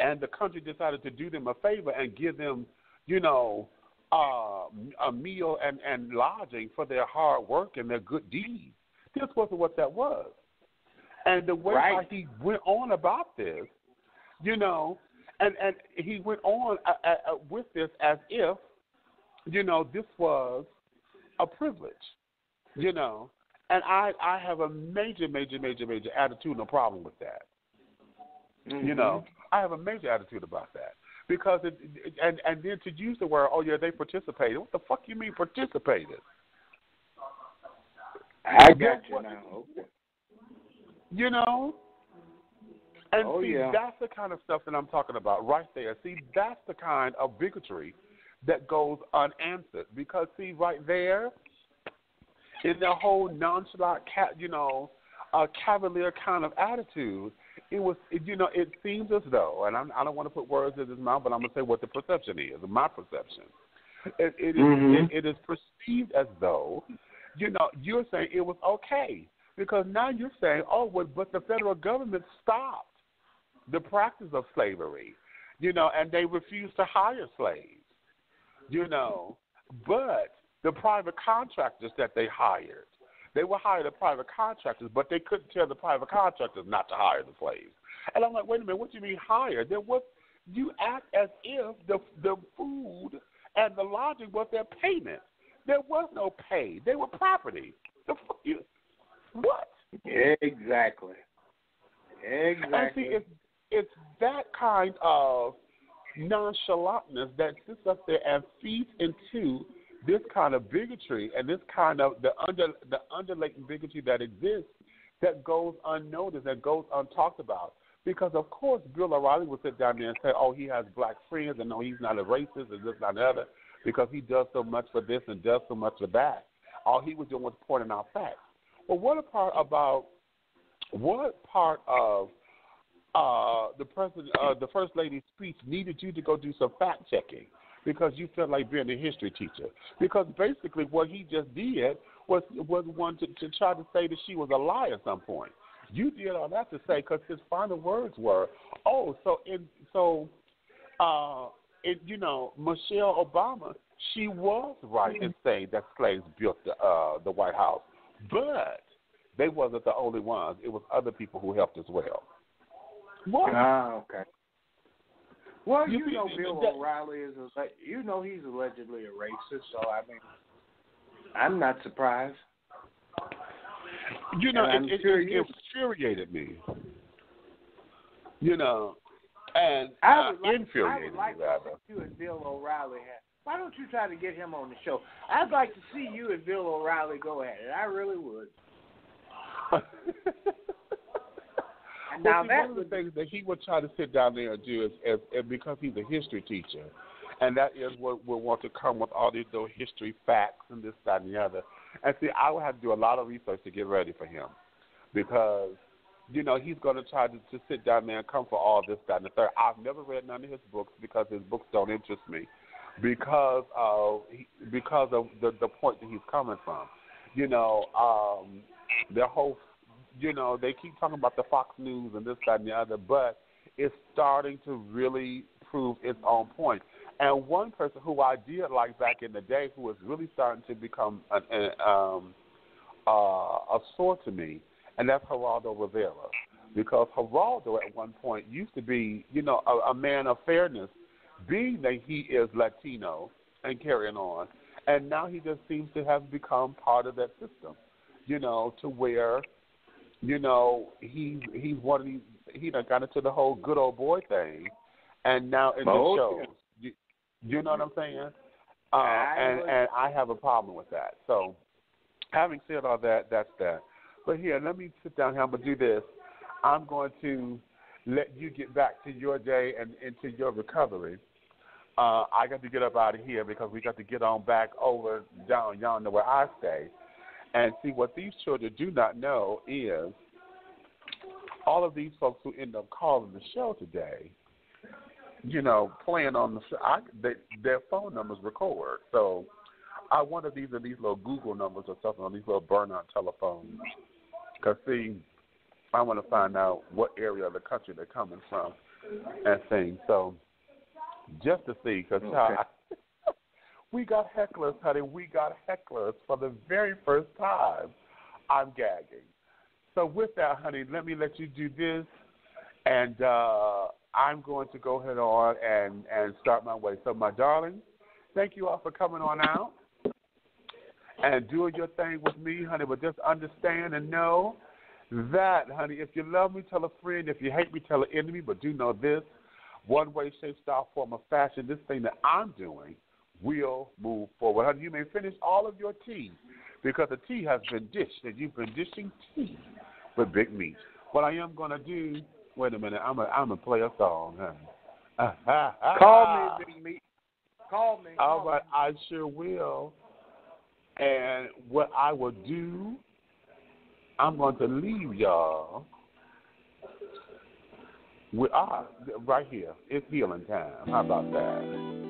and the country decided to do them a favor and give them, you know, uh, a meal and and lodging for their hard work and their good deeds. This wasn't what that was. And the way Right. how he went on about this, you know, and and he went on uh, uh, uh, with this as if, you know, this was a privilege, you know, and I I have a major major major major attitude no problem with that. You know, I have a major attitude about that because it, it and and then to use the word oh yeah they participated what the fuck you mean participated I got you now. Okay. you know and Oh, see yeah. that's the kind of stuff that I'm talking about right there see that's the kind of bigotry that goes unanswered because see right there in the whole nonchalant cat you know uh, cavalier kind of attitude it was it, you know it seems as though and I'm, I don't want to put words in his mouth but I'm gonna say what the perception is my perception it, it, is- Mhm. it, it is perceived as though you know you're saying it was okay because now you're saying oh well, but the federal government stopped the practice of slavery you know and they refused to hire slaves you know but the private contractors that they hired they were hired as private contractors, but they couldn't tell the private contractors not to hire the slaves. And I'm like, wait a minute, what do you mean hire? There was you act as if the the food and the lodging was their payment. There was no pay. They were property. The fuck you what? Exactly. Exactly. And see, it's it's that kind of nonchalantness that sits up there and feeds into this kind of bigotry and this kind of the under the underlying bigotry that exists that goes unnoticed, that goes untalked about. Because of course Bill O'Reilly would sit down there and say, Oh, he has black friends and no he's not a racist and this not the other because he does so much for this and does so much for that. All he was doing was pointing out facts. Well what part about what part of uh, the president, uh, the first lady's speech needed you to go do some fact checking because you felt like being a history teacher. Because basically, what he just did was was one to, to try to say that she was a lie at some point. You did all that to say because his final words were, "Oh, so in so, uh, it, you know, Michelle Obama, she was right in saying that slaves built the uh, the White House, but they wasn't the only ones. It was other people who helped as well." What? Ah, okay. Well, You you, know Bill O'Reilly is a you know he's allegedly a racist, so I mean I'm not surprised. You know, And it, it, it, infuriated me. You know, and I uh, would like, I infuriated would like me to rather. you and Bill O'Reilly have. Why don't you try to get him on the show? I'd like to see you and Bill O'Reilly go at it. I really would. Now see, that one of the things that he would try to sit down there and do is, is, is because he's a history teacher, and that is what we want to come with all these little history facts and this, that, and the other. And see, I would have to do a lot of research to get ready for him, because you know he's going to try to, to sit down there and come for all this, that, and the third. I've never read none of his books because his books don't interest me, because of because of the the point that he's coming from. You know, um, their whole you know, they keep talking about the Fox News and this, that, and the other, but it's starting to really prove its own point. And one person who I did like back in the day, who was really starting to become an, an, um, uh, a sore to me, and that's Geraldo Rivera. Because Geraldo at one point used to be, you know, a, a man of fairness, being that he is Latino and carrying on. And now he just seems to have become part of that system, you know, to where you know, he he's one of these. He done got into the whole good old boy thing, and now in the Oh, shows, you, you know what I'm saying? Uh, and and I have a problem with that. So, having said all that, that's that. But here, let me sit down here. I'm gonna do this. I'm going to let you get back to your day and into your recovery. Uh, I got to get up out of here because we got to get on back over down yonder where I stay. And see, what these children do not know is all of these folks who end up calling the show today, you know, playing on the show, I, they, their phone numbers record. So I wonder if these are these little Google numbers or something on these little burn-out telephones. Cause see, I want to find out what area of the country they're coming from and things. So just to see, because Okay. We got hecklers, honey. We got hecklers for the very first time. I'm gagging. So with that, honey, let me let you do this, and uh, I'm going to go ahead on and and start my way. So, my darling, thank you all for coming on out and doing your thing with me, honey. But just understand and know that, honey, if you love me, tell a friend. If you hate me, tell an enemy. But do know this: one way, shape, style, form, or fashion, this thing that I'm doing will move forward. Honey, you may finish all of your tea because the tea has been dished, and you've been dishing tea with Big Meach. What I am going to do, wait a minute, I'm going I'm to play a song, honey. Call me, Big Meach. Call me. All right, I sure will. And what I will do, I'm going to leave y'all with ah, right here. It's healing time. How about that?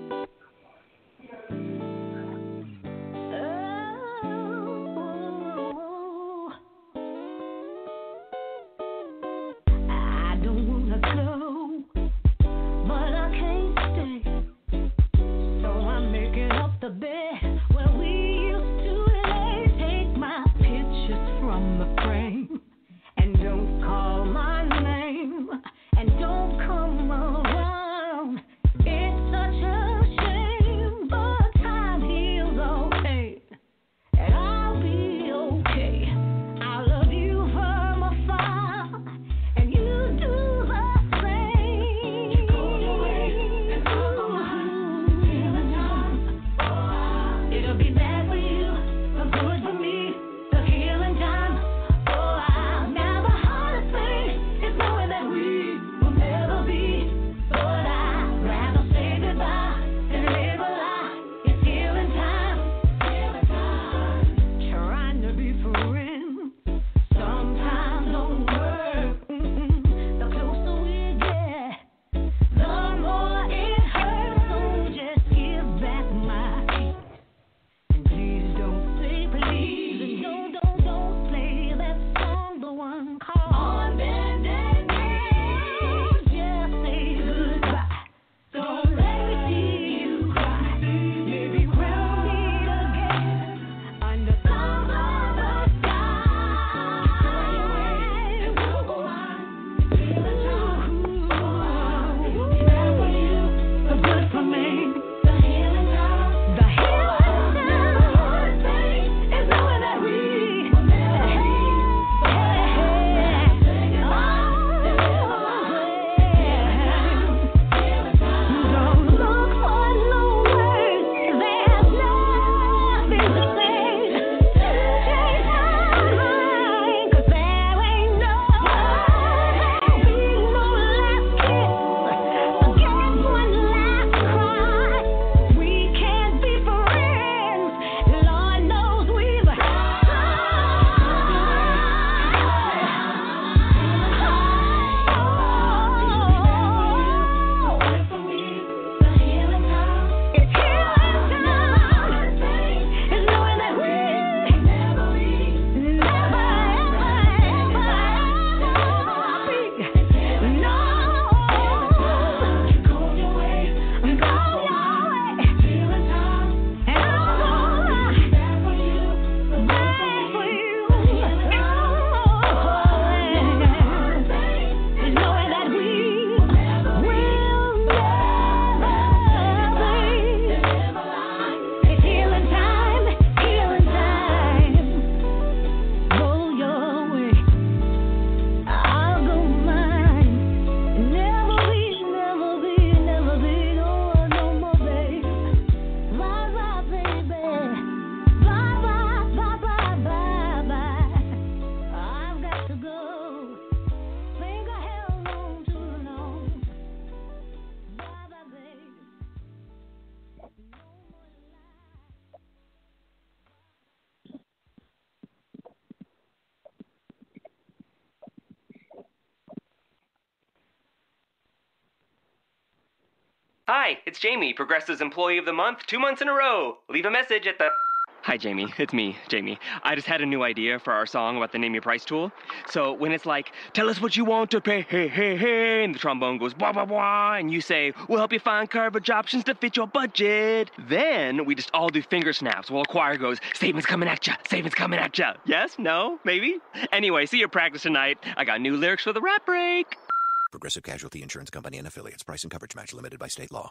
It's Jamie, Progressive's Employee of the Month, two months in a row. Leave a message at the. Hi, Jamie. It's me, Jamie. I just had a new idea for our song about the name your price tool. So when it's like, tell us what you want to pay, hey, hey, hey, and the trombone goes, blah, blah, blah, and you say, we'll help you find coverage options to fit your budget. Then we just all do finger snaps while a choir goes, statements coming at ya, statements coming at ya. Yes? No? Maybe? Anyway, see your practice tonight. I got new lyrics for the rap break. Progressive Casualty Insurance Company and affiliates. Price and coverage match limited by state law.